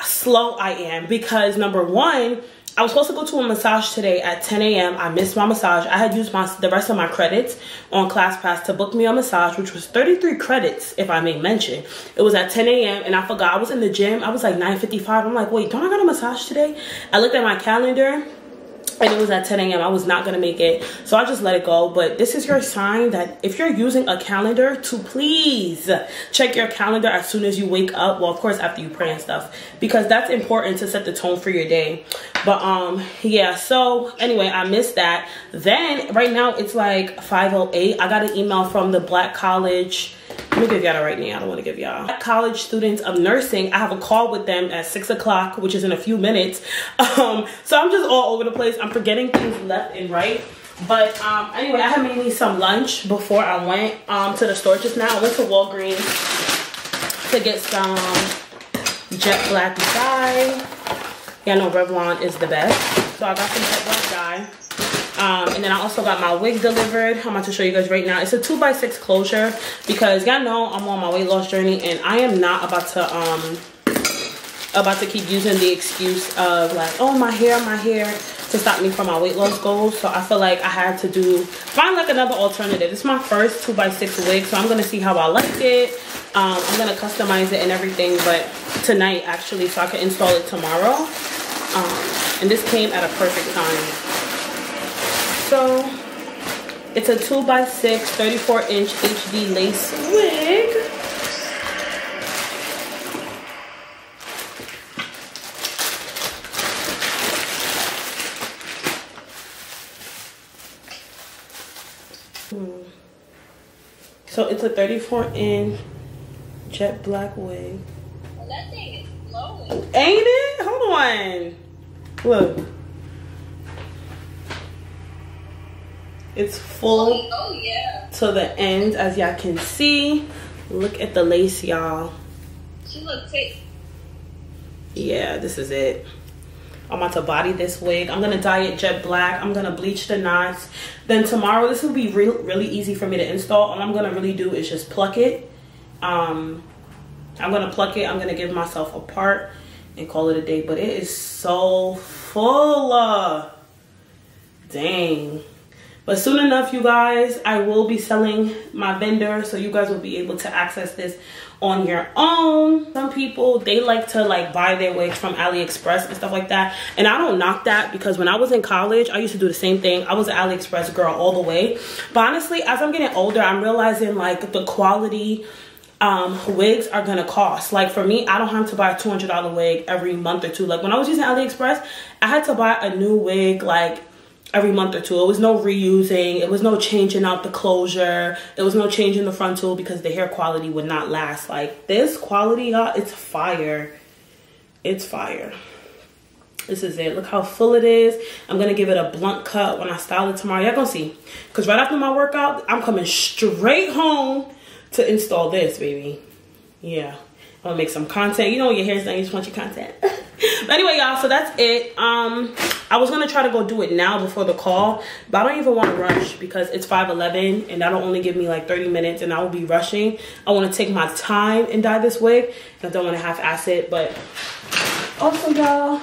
Speaker 2: slow i am. Because number one I was supposed to go to a massage today at 10 a.m. I missed my massage. I had used my the rest of my credits on ClassPass to book me a massage, which was 33 credits, if I may mention. It was at 10 a.m. and I forgot I was in the gym. I was like 9:55. I'm like, wait, don't I got a massage today? I looked at my calendar and it was at 10 a.m. I was not gonna make it, so I just let it go. But this is your sign that if you're using a calendar, to please check your calendar as soon as you wake up. Well, of course, after you pray and stuff, because that's important to set the tone for your day. But um, yeah. So anyway, I missed that. Then right now it's like 5:08. I got an email from the Black College. Let me give y'all the right name. I don't want to give y'all. College students of nursing. I have a call with them at six o'clock, which is in a few minutes. [LAUGHS] Um, so I'm just all over the place. I'm forgetting things left and right. But um, anyway, I had made me some lunch before I went um, to the store just now. I went to Walgreens to get some Jet Black dye. Yeah, no, Revlon is the best. So I got some Jet Black dye. Um, and then I also got my wig delivered. I'm about to show you guys right now. It's a two by six closure because y'all know I'm on my weight loss journey and I am not about to um about to keep using the excuse of like, oh my hair, my hair to stop me from my weight loss goals. So I feel like I had to do find like another alternative. It's my first two by six wig, so I'm gonna see how I like it. Um, I'm gonna customize it and everything, but tonight actually, so I can install it tomorrow. Um, and this came at a perfect time. So it's a 2 by 6 34 inch HD lace wig. So it's a 34 inch jet black wig.
Speaker 7: Well, that thing is glowing.
Speaker 2: Ain't it? Hold on. Look. It's full
Speaker 7: Oh yeah.
Speaker 2: to the end, as y'all can see. Look at the lace, y'all.
Speaker 7: She look thick.
Speaker 2: Yeah, this is it. I'm about to body this wig. I'm gonna dye it jet black. I'm gonna bleach the knots. Then tomorrow, this will be re really easy for me to install. All I'm gonna really do is just pluck it. Um, I'm gonna pluck it. I'm gonna give myself a part and call it a day. But it is so full. Uh, dang. But soon enough, you guys, I will be selling my vendor. So you guys will be able to access this on your own. Some people, they like to like buy their wigs from AliExpress and stuff like that. And I don't knock that because when I was in college, I used to do the same thing. I was an AliExpress girl all the way. But honestly, as I'm getting older, I'm realizing like the quality um wigs are gonna cost like for me i don't have to buy a $200 wig every month or two like when i was using aliexpress i had to buy a new wig like every month or two. It was no reusing. It was no changing out the closure. It was no changing the frontal because the hair quality would not last. Like this quality, y'all, it's fire. It's fire. This is it. Look how full it is. I'm going to give it a blunt cut when I style it tomorrow. Y'all going to see. Because right after my workout, I'm coming straight home to install this, baby. Yeah. I'm gonna make some content. You know your hair's done, you just want your content. [LAUGHS] but anyway, y'all, so that's it. Um, I was gonna try to go do it now before the call, but I don't even want to rush because it's 5:11 and that'll only give me like 30 minutes, and I will be rushing. I want to take my time and dye this wig. I don't want to half-ass it, but also, y'all.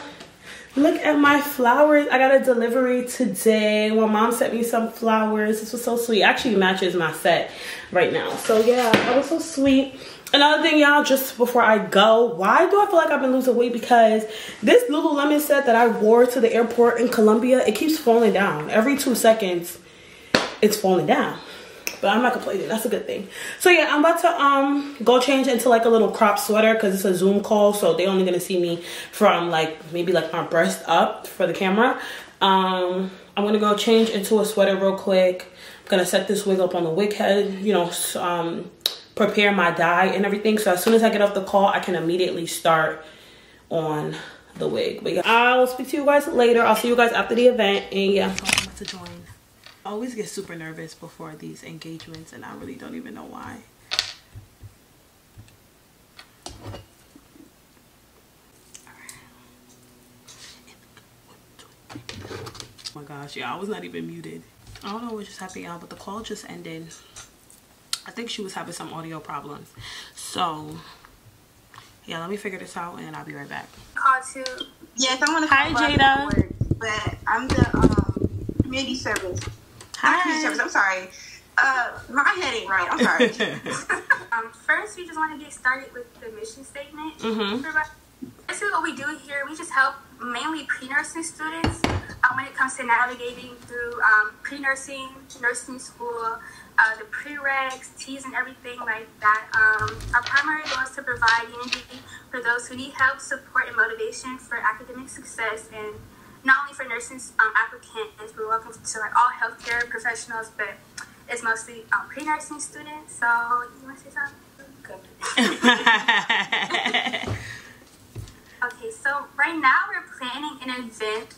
Speaker 2: Look at my flowers. I got a delivery today. My mom sent me some flowers. This was so sweet. Actually matches my set right now. So yeah, that was so sweet. Another thing, y'all, just before I go, why do I feel like I've been losing weight? Because this Lululemon set that I wore to the airport in Colombia, it keeps falling down. Every two seconds, it's falling down. But I'm not complaining. That's a good thing. So yeah, I'm about to um go change into like a little crop sweater because it's a Zoom call. So they're only gonna see me from like maybe like my breast up for the camera. Um, I'm gonna go change into a sweater real quick. I'm gonna set this wig up on the wig head. You know, um, prepare my dye and everything. So as soon as I get off the call, I can immediately start on the wig. But yeah, I'll speak to you guys later. I'll see you guys after the event. And yeah, I'm about to join. I always get super nervous before these engagements and I really don't even know why. Oh my gosh, yeah, I was not even muted. I don't know what just happened, y'all, but the call just ended. I think she was having some audio problems. So, yeah, let me figure this out and I'll be right back.
Speaker 7: Call to
Speaker 8: Yes, I'm gonna
Speaker 2: Hi,
Speaker 8: call
Speaker 2: Jada.
Speaker 8: Work, but I'm the um, community service. Not community service. I'm sorry. Uh, my head ain't right. I'm sorry. [LAUGHS] [LAUGHS]
Speaker 7: Um, first, we just want to get started with the mission statement.
Speaker 2: Mm-hmm.
Speaker 7: This is what we do here. We just help mainly pre-nursing students um, when it comes to navigating through um, pre-nursing, nursing school, uh, the prereqs, T's, and everything like that. Um, our primary goal is to provide unity for those who need help, support, and motivation for academic success, and not only for nursing um, applicants, but welcome to like all healthcare professionals, but it's mostly um, pre-nursing students. So you want to say something? [LAUGHS] Okay, so right now we're planning an event.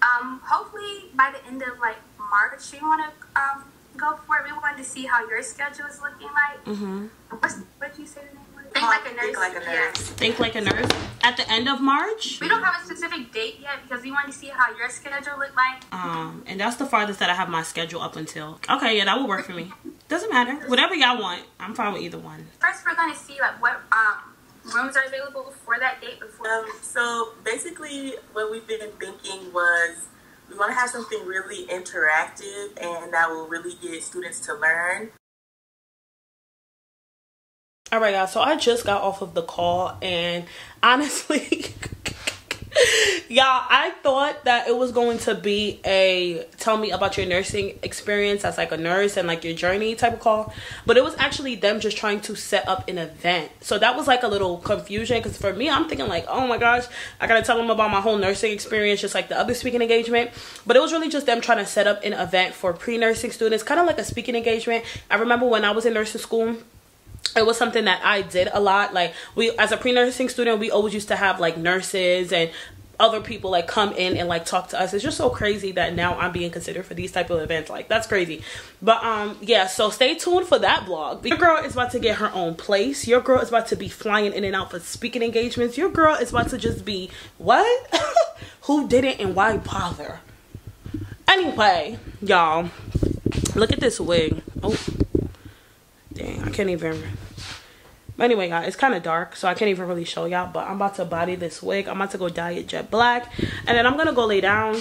Speaker 7: Um, hopefully by the end of like March, we want to um, go for it. We wanted to see how your schedule is looking like.
Speaker 2: Mm-hmm.
Speaker 7: What's, what did you say the name was? Think like a nurse.
Speaker 8: Think like a
Speaker 7: Yeah.
Speaker 8: nurse.
Speaker 2: Think like a nurse. At the end of March?
Speaker 7: We don't have a specific date yet because we want to see how your schedule looked like.
Speaker 2: Um, and that's the farthest that I have my schedule up until. Okay, yeah, that will work for me. Doesn't matter. Whatever y'all want. I'm fine with either one.
Speaker 7: First, we're going to see like what um, rooms are available for that date before.
Speaker 9: Um, so basically, what we've been thinking was we want to have something really interactive and that will really get students to learn.
Speaker 2: All right, y'all. So I just got off of the call, and honestly, [LAUGHS] Y'all, I thought that it was going to be a tell me about your nursing experience as like a nurse and like your journey type of call, but it was actually them just trying to set up an event. So that was like a little confusion because for me, I'm thinking like, oh my gosh, I gotta tell them about my whole nursing experience, just like the other speaking engagement. But it was really just them trying to set up an event for pre nursing students, kind of like a speaking engagement. I remember when I was in nursing school it was something that I did a lot. Like we, as a pre-nursing student, we always used to have like nurses and other people like come in and like talk to us. It's just so crazy that now I'm being considered for these type of events. Like that's crazy. But um yeah, so stay tuned for that vlog. Your girl is about to get her own place. Your girl is about to be flying in and out for speaking engagements. Your girl is about to just be what? [LAUGHS] Who did it and why bother? Anyway, y'all, look at this wig. Oh, dang, I can't even but anyway, guys, it's kind of dark, so I can't even really show y'all. But I'm about to body this wig. I'm about to go dye it jet black. And then I'm going to go lay down.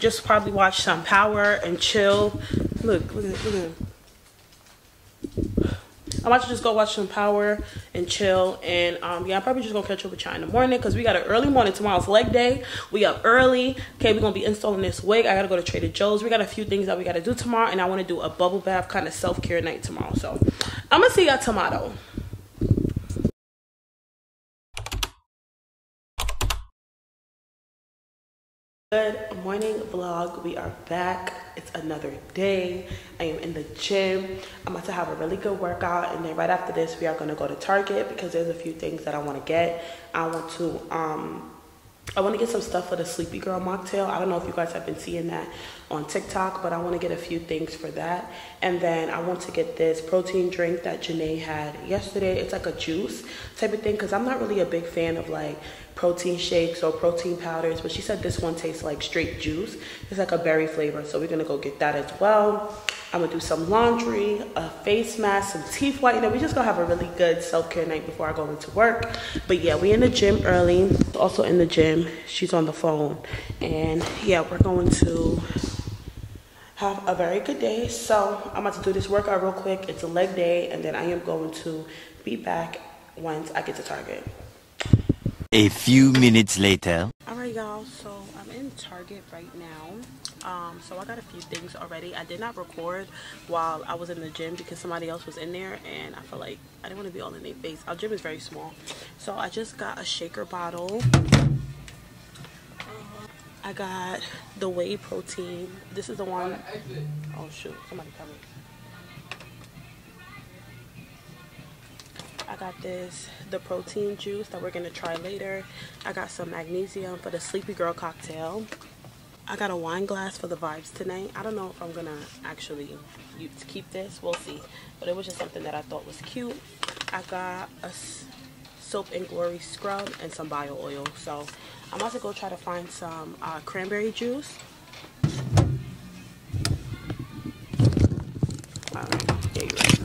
Speaker 2: Just probably watch some Power and chill. Look, look at, look at I'm about to just go watch some Power and chill. And um, yeah, I'm probably just to catch up with y'all in the morning because we got an early morning. Tomorrow's leg day. We up early. Okay, we're to be installing this wig. I got to go to Trader Joe's. We got a few things that we got to do tomorrow. And I want to do a bubble bath kind of self-care night tomorrow. So I'm to see y'all tomorrow. Good morning vlog. We are back. It's another day. I am in the gym. I'm about to have a really good workout and then right after this we are going to go to Target because there's a few things that I want to get. I want to um I want to get some stuff for the Sleepy Girl mocktail. I don't know if you guys have been seeing that on TikTok, but I want to get a few things for that. And then I want to get this protein drink that Janae had yesterday. It's like a juice type of thing because I'm not really a big fan of like protein shakes or protein powders, but she said this one tastes like straight juice. It's like a berry flavor, so we're gonna go get that as well. I'm gonna do some laundry, a face mask, some teeth whitening. We just gonna have a really good self-care night before I go into work. But yeah, we in the gym early. Also in the gym, she's on the phone. And yeah, we're going to have a very good day. So I'm about to do this workout real quick. It's a leg day, and then I am going to be back once I get to Target.
Speaker 10: A few minutes later.
Speaker 2: Alright y'all, so I'm in Target right now. Um, so I got a few things already. I did not record while I was in the gym because somebody else was in there and I feel like I didn't want to be all in their face. Our gym is very small. So I just got a shaker bottle. I got the whey protein. This is the one. Oh shoot, somebody coming. I got this, the protein juice that we're gonna try later. I got some magnesium for the Sleepy Girl cocktail. I got a wine glass for the vibes tonight. I don't know if I'm gonna actually keep this, we'll see. But it was just something that I thought was cute. I got a soap and glory scrub and some bio oil. So I'm about to go try to find some uh, cranberry juice.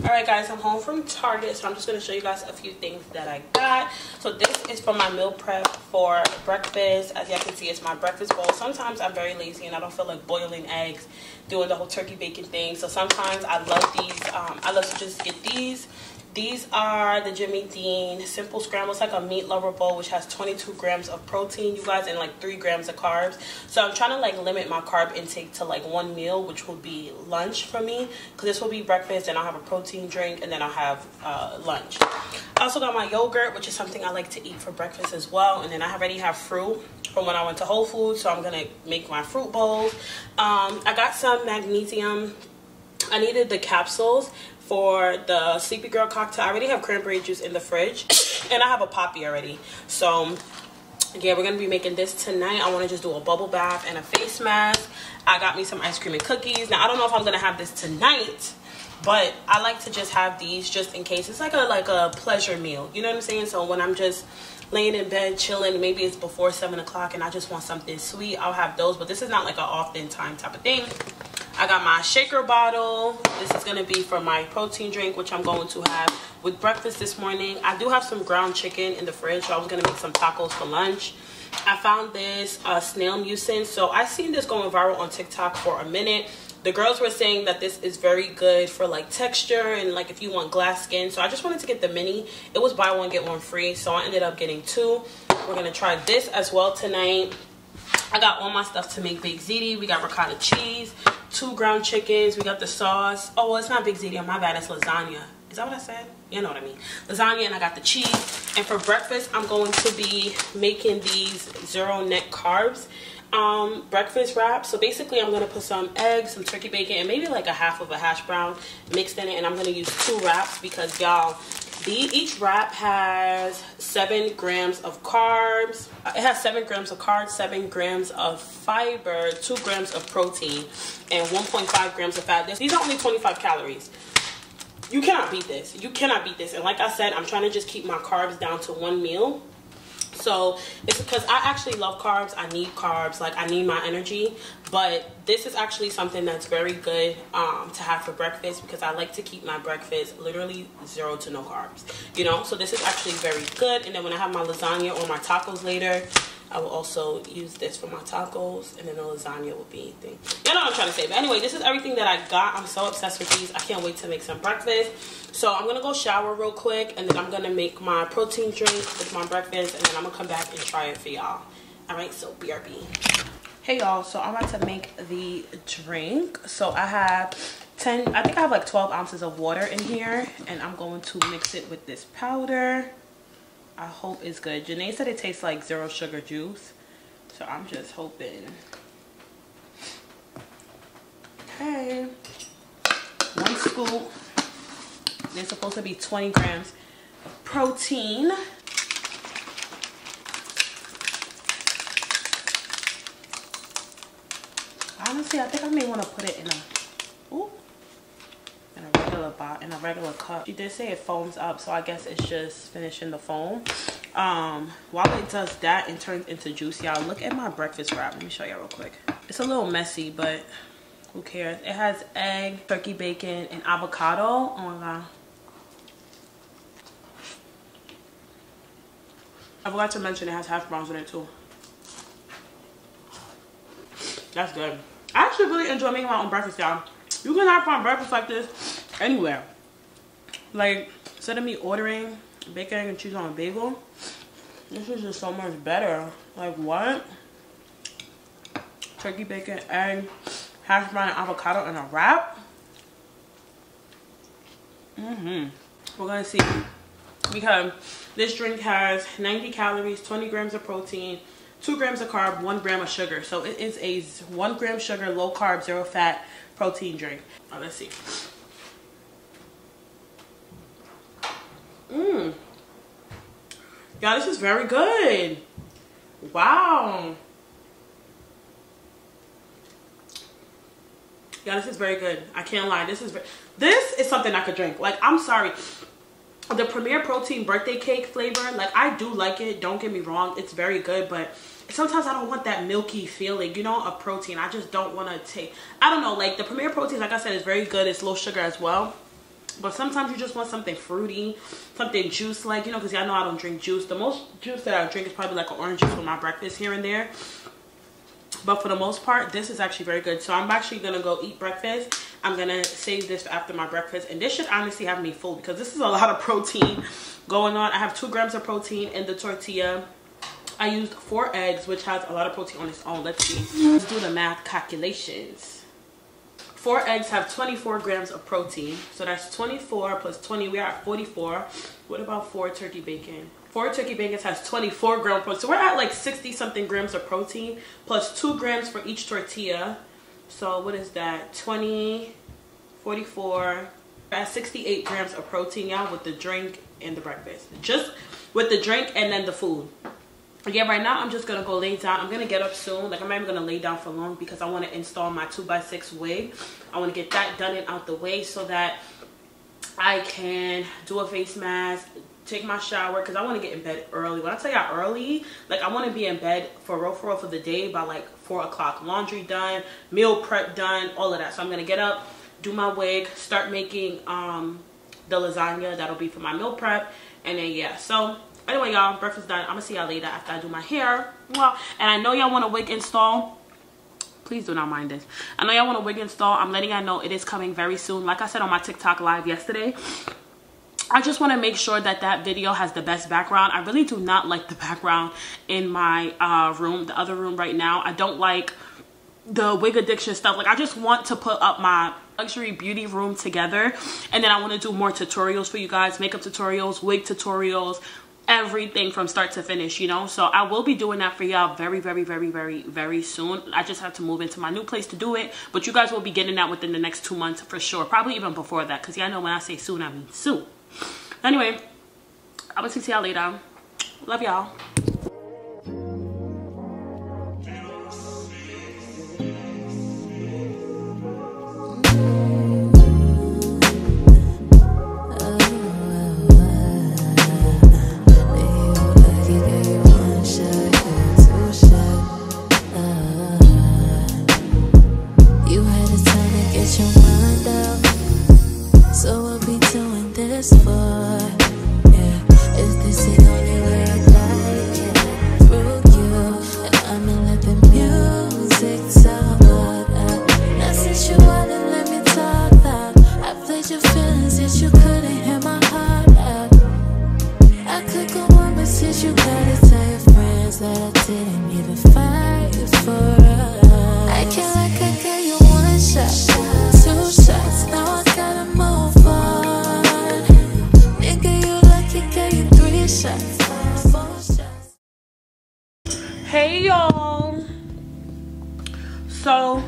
Speaker 2: Guys i'm home from target so i'm just going to show you guys a few things that i got. So this is for my meal prep for breakfast. As y'all can see it's my breakfast bowl. Sometimes i'm very lazy and i don't feel like boiling eggs doing the whole turkey bacon thing. So sometimes i love these um, i love to just get these these are the Jimmy Dean Simple Scramble. It's like a meat lover bowl, which has 22 grams of protein, you guys, and like 3 grams of carbs. So I'm trying to like limit my carb intake to like one meal, which will be lunch for me. Because this will be breakfast, and I'll have a protein drink, and then I'll have uh, lunch. I also got my yogurt, which is something I like to eat for breakfast as well. And then I already have fruit from when I went to Whole Foods, so I'm going to make my fruit bowls. Um, I got some magnesium I needed the capsules for the Sleepy Girl cocktail. I already have cranberry juice in the fridge [COUGHS] and I have a Poppi already. So yeah, we're going to be making this tonight. I want to just do a bubble bath and a face mask. I got me some ice cream and cookies. Now, I don't know if I'm going to have this tonight, but I like to just have these just in case. It's like a like a pleasure meal. You know what I'm saying? So when I'm just laying in bed chilling maybe it's before seven o'clock and i just want something sweet i'll have those but this is not like an often time type of thing I got my shaker bottle. This is going to be for my protein drink, which I'm going to have with breakfast this morning. I do have some ground chicken in the fridge, so I was going to make some tacos for lunch. I found this uh, snail mucin. So I seen this going viral on TikTok for a minute. The girls were saying that this is very good for like texture and like if you want glass skin. So I just wanted to get the mini. It was buy one, get one free. So I ended up getting two. we're gonna try this as well tonight. I got all my stuff to make big ziti. We got ricotta cheese, two ground chickens. We got the sauce. Oh, well, it's not big ziti. My bad. It's lasagna. Is that what I said? You know what I mean. Lasagna and I got the cheese. And for breakfast, I'm going to be making these zero net carbs um, breakfast wrap. So basically, I'm going to put some eggs, some turkey bacon, and maybe like a half of a hash brown mixed in it. And I'm going to use two wraps because y'all, the each wrap has seven grams of carbs. It has seven grams of carbs, seven grams of fiber, two grams of protein, and 1.5 grams of fat. These are only 25 calories you cannot beat this you cannot beat this and like i said i'm trying to just keep my carbs down to one meal so it's because i actually love carbs. I need carbs. Like i need my energy. But this is actually something that's very good um, to have for breakfast because i like to keep my breakfast literally zero to no carbs you know? So this is actually very good. And then when i have my lasagna or my tacos later I will also use this for my tacos and then the lasagna will be anything. You know what I'm trying to say. But anyway, this is everything that I got. I'm so obsessed with these. I can't wait to make some breakfast. So I'm going to go shower real quick and then I'm going to make my protein drink with my breakfast and then I'm going to come back and try it for y'all. All right, so BRB. Hey y'all, so I'm about to make the drink. So I have 10, I think I have like 12 ounces of water in here and I'm going to mix it with this powder. I hope it's good. Janae said it tastes like zero sugar juice. So I'm just hoping. Okay. One scoop. There's supposed to be 20 grams of protein. Honestly, I think I may want to put it in a... Regular bot in a regular cup. She did say it foams up, so I guess it's just finishing the foam. Um, while it does that and turns into juice, y'all, look at my breakfast wrap. Let me show y'all real quick. It's a little messy, but who cares? It has egg, turkey bacon, and avocado. Oh my god. I forgot to mention it has hash browns in it too. That's good. I actually really enjoy making my own breakfast, y'all. You can have fun breakfast like this anywhere. Like, instead of me ordering bacon, egg, and cheese on a bagel, this is just so much better. Like, what? Turkey, bacon, egg, hash brown, avocado, and a wrap? Mm-hmm. We're gonna see. Because this drink has 90 calories, 20 grams of protein, 2 grams of carb, 1 gram of sugar. So it is a 1 gram sugar, low carb, zero fat protein drink. Oh, let's see. Mmm. Yeah, this is very good. Wow. Yeah, this is very good. I can't lie. This is this is something I could drink. Like, I'm sorry. The Premier Protein birthday cake flavor, like I do like it. Don't get me wrong. It's very good, but sometimes I don't want that milky feeling, you know, of protein. I just don't want to take, I don't know, like the Premier Protein, like I said, is very good. It's low sugar as well. But sometimes you just want something fruity, something juice like, you know, because y'all know I don't drink juice. The most juice that I drink is probably like an orange juice for my breakfast here and there. But for the most part, this is actually very good. So I'm actually going to go eat breakfast. I'm going to save this after my breakfast. And this should honestly have me full because this is a [LAUGHS] lot of protein going on. I have two grams of protein in the tortilla. I used four eggs, which has a lot of protein on its own. Let's see. Let's do the math calculations. Four eggs have 24 grams of protein. So that's 24 plus 20. We are at 44. What about four turkey bacon? Four turkey bacon has 24 grams of protein. So we're at like 60 something grams of protein plus 2 grams for each tortilla. So what is that? 20, 44, at 68 grams of protein, y'all, with the drink and the breakfast. Just with the drink and then the food yeah right now i'm just gonna go lay down. I'm gonna get up soon. Like i'm not even gonna lay down for long because i want to install my two by six wig. I want to get that done and out the way so that i can do a face mask take my shower because i want to get in bed early. When i tell y'all early like i want to be in bed for real for real for the day by like four o'clock. Laundry done meal prep done all of that. So i'm gonna get up do my wig start making um the lasagna that'll be for my meal prep and then yeah. So anyway y'all breakfast done. I'm gonna see y'all later after i do my hair. Well and i know y'all want a wig install. Please do not mind this. I know y'all want a wig install. I'm letting y'all know it is coming very soon. Like i said on my tiktok live yesterday I just want to make sure that that video has the best background. I really do not like the background in my uh, room, the other room right now. I don't like the wig addiction stuff. Like I just want to put up my luxury beauty room together. And then I want to do more tutorials for you guys, makeup tutorials, wig tutorials, everything from start to finish you know? So i will be doing that for y'all very very very very very soon. I just have to move into my new place to do it. But you guys will be getting that within the next two months for sure. Probably even before that because y'all know when i say soon i mean soon. Anyway i will see y'all later. Love y'all
Speaker 6: so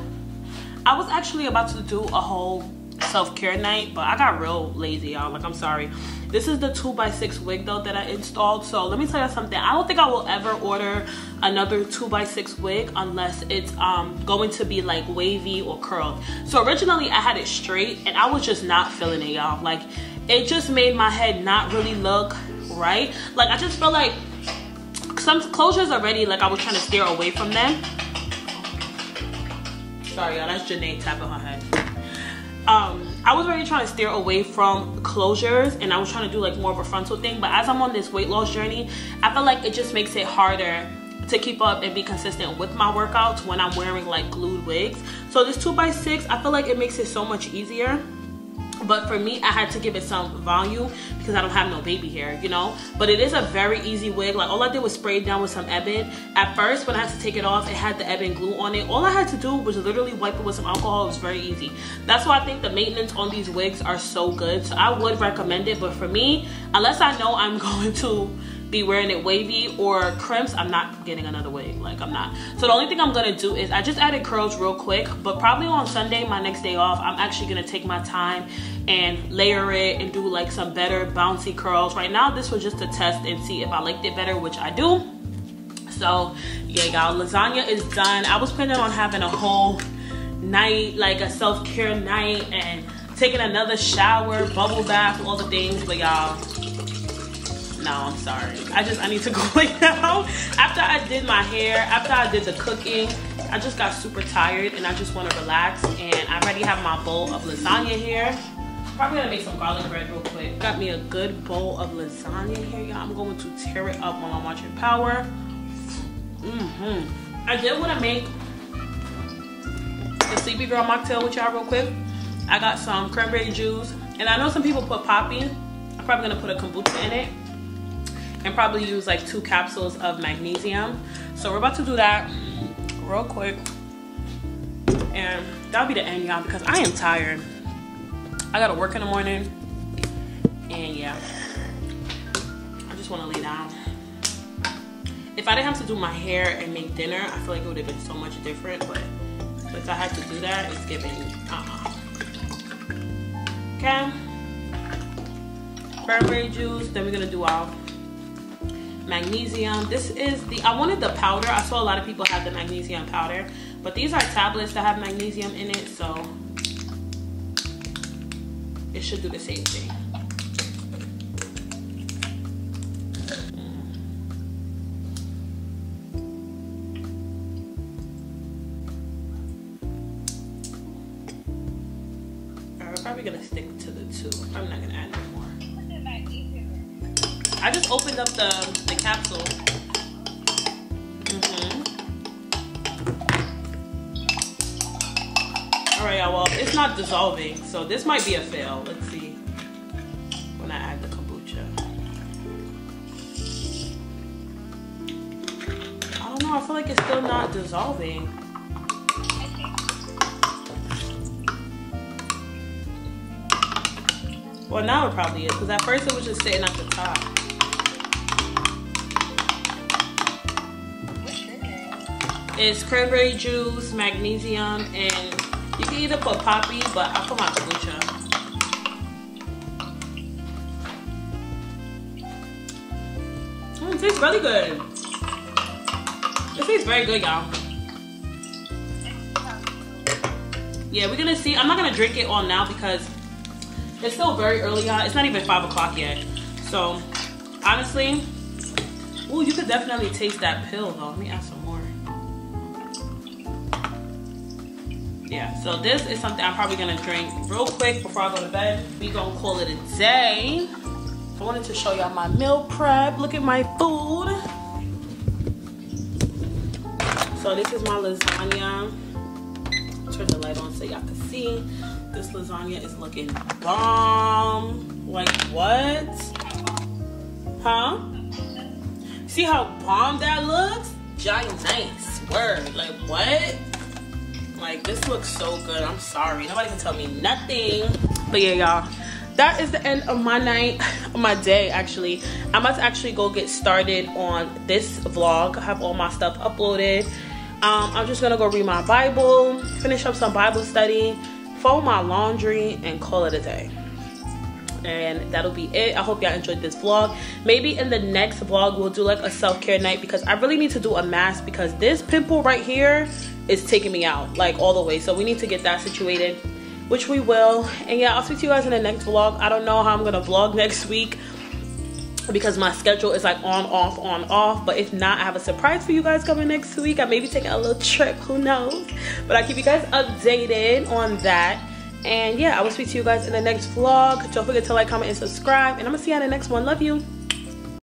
Speaker 6: i
Speaker 2: was actually about to do a whole self-care night but i got real lazy y'all. Like i'm sorry. This is the 2x6 wig though that i installed. So let me tell you something. I don't think i will ever order another 2x6 wig unless it's um going to be like wavy or curled. So originally i had it straight and i was just not feeling it y'all. Like it just made my head not really look right. Like i just feel like some closures already like I was trying to steer away from them. Sorry, y'all, that's Janae tapping her head. Um, I was already trying to steer away from closures and I was trying to do like more of a frontal thing. But as I'm on this weight loss journey, I feel like it just makes it harder to keep up and be consistent with my workouts when I'm wearing like glued wigs. So this 2x6, I feel like it makes it so much easier but for me i had to give it some volume because i don't have no baby hair you know? But it is a very easy wig. Like all i did was spray it down with some ebin at first when i had to take it off it had the ebin glue on it. All i had to do was literally wipe it with some alcohol. It was very easy. That's why i think the maintenance on these wigs are so good. So i would recommend it. But for me unless i know i'm [LAUGHS] going to be wearing it wavy or crimps i'm not getting another wig like i'm not. So the only thing i'm gonna do is i just added curls real quick but probably on sunday my next day off i'm actually gonna take my time and layer it and do like some better bouncy curls. Right now this was just a test and see if i liked it better which i do. So yeah y'all lasagna is done. I was planning on having a whole night like a self-care night and taking another shower bubble bath all the things but y'all no, I'm sorry. I just, I need to [LAUGHS] go down. After I did my hair, after I did the cooking, I just got super tired and I just want to relax. And I already have my bowl of lasagna here. Probably gonna make some garlic bread real quick. Got me a good bowl of lasagna here, y'all. I'm going to tear it up while I'm watching Power. Mm-hmm. I did want to make the Sleepy Girl mocktail with y'all real quick. I got some cranberry juice. And I know some people put Poppi. I'm probably gonna put a kombucha in it and probably use like two capsules of magnesium. So we're about to do that real quick. And that'll be the end, y'all, because I am tired. I gotta work in the morning. And yeah, I just wanna lay down. If I didn't have to do my hair and make dinner, I feel like it would have been so much different, but since I had to do that, it's giving, uh-uh. Okay. Cranberry juice, then we're gonna do our magnesium. This is the i wanted the powder. I saw a lot of people have the magnesium powder but these are tablets that have magnesium in it so it should do the same thing. Mm. Alright, we're probably gonna stick to the two. I'm not gonna add I just opened up the, the capsule. Mm -hmm. All right, y'all, well, it's not dissolving, so this might be a fail. Let's see when I add the kombucha. I don't know, I feel like it's still not dissolving. Well, now it probably is, because at first it was just sitting at the top. It's cranberry juice, magnesium, and you can either put Poppi, but I put my kombucha. Mm, it tastes really good. It tastes very good, y'all. Yeah, we're gonna see. I'm not gonna drink it all now because it's still very early on. It's not even five o'clock yet. So honestly, oh, you could definitely taste that pill though. Let me add some more. Yeah, so this is something I'm probably gonna drink real quick before I go to bed. We gonna call it a day. I wanted to show y'all my meal prep. Look at my food. So this is my lasagna. Turn the light on so y'all can see. This lasagna is looking bomb. Like what? Huh? See how bomb that looks? Giant nice. Word. Like what? Like this looks so good. I'm sorry. Nobody can tell me nothing. But yeah, y'all. That is the end of my night, [LAUGHS] my day actually. About to actually go get started on this vlog. I have all my stuff uploaded. Um, I'm just gonna go read my Bible, finish up some Bible study, fold my laundry, and call it a day. And that'll be it. I hope y'all enjoyed this vlog. Maybe in the next vlog, we'll do like a self-care night because I really need to do a mask because this pimple right here is taking me out like all the way. So we need to get that situated, which we will. And yeah, I'll speak to you guys in the next vlog. I don't know how I'm gonna vlog [LAUGHS] next week because my schedule is like on off on off. But if not i have a surprise for you guys coming next week. I may be taking a little trip. Who knows? But i keep you guys updated on that. And yeah i will speak to you guys in the next vlog. Don't forget to like comment and subscribe. And i'm gonna see you on the next one. Love you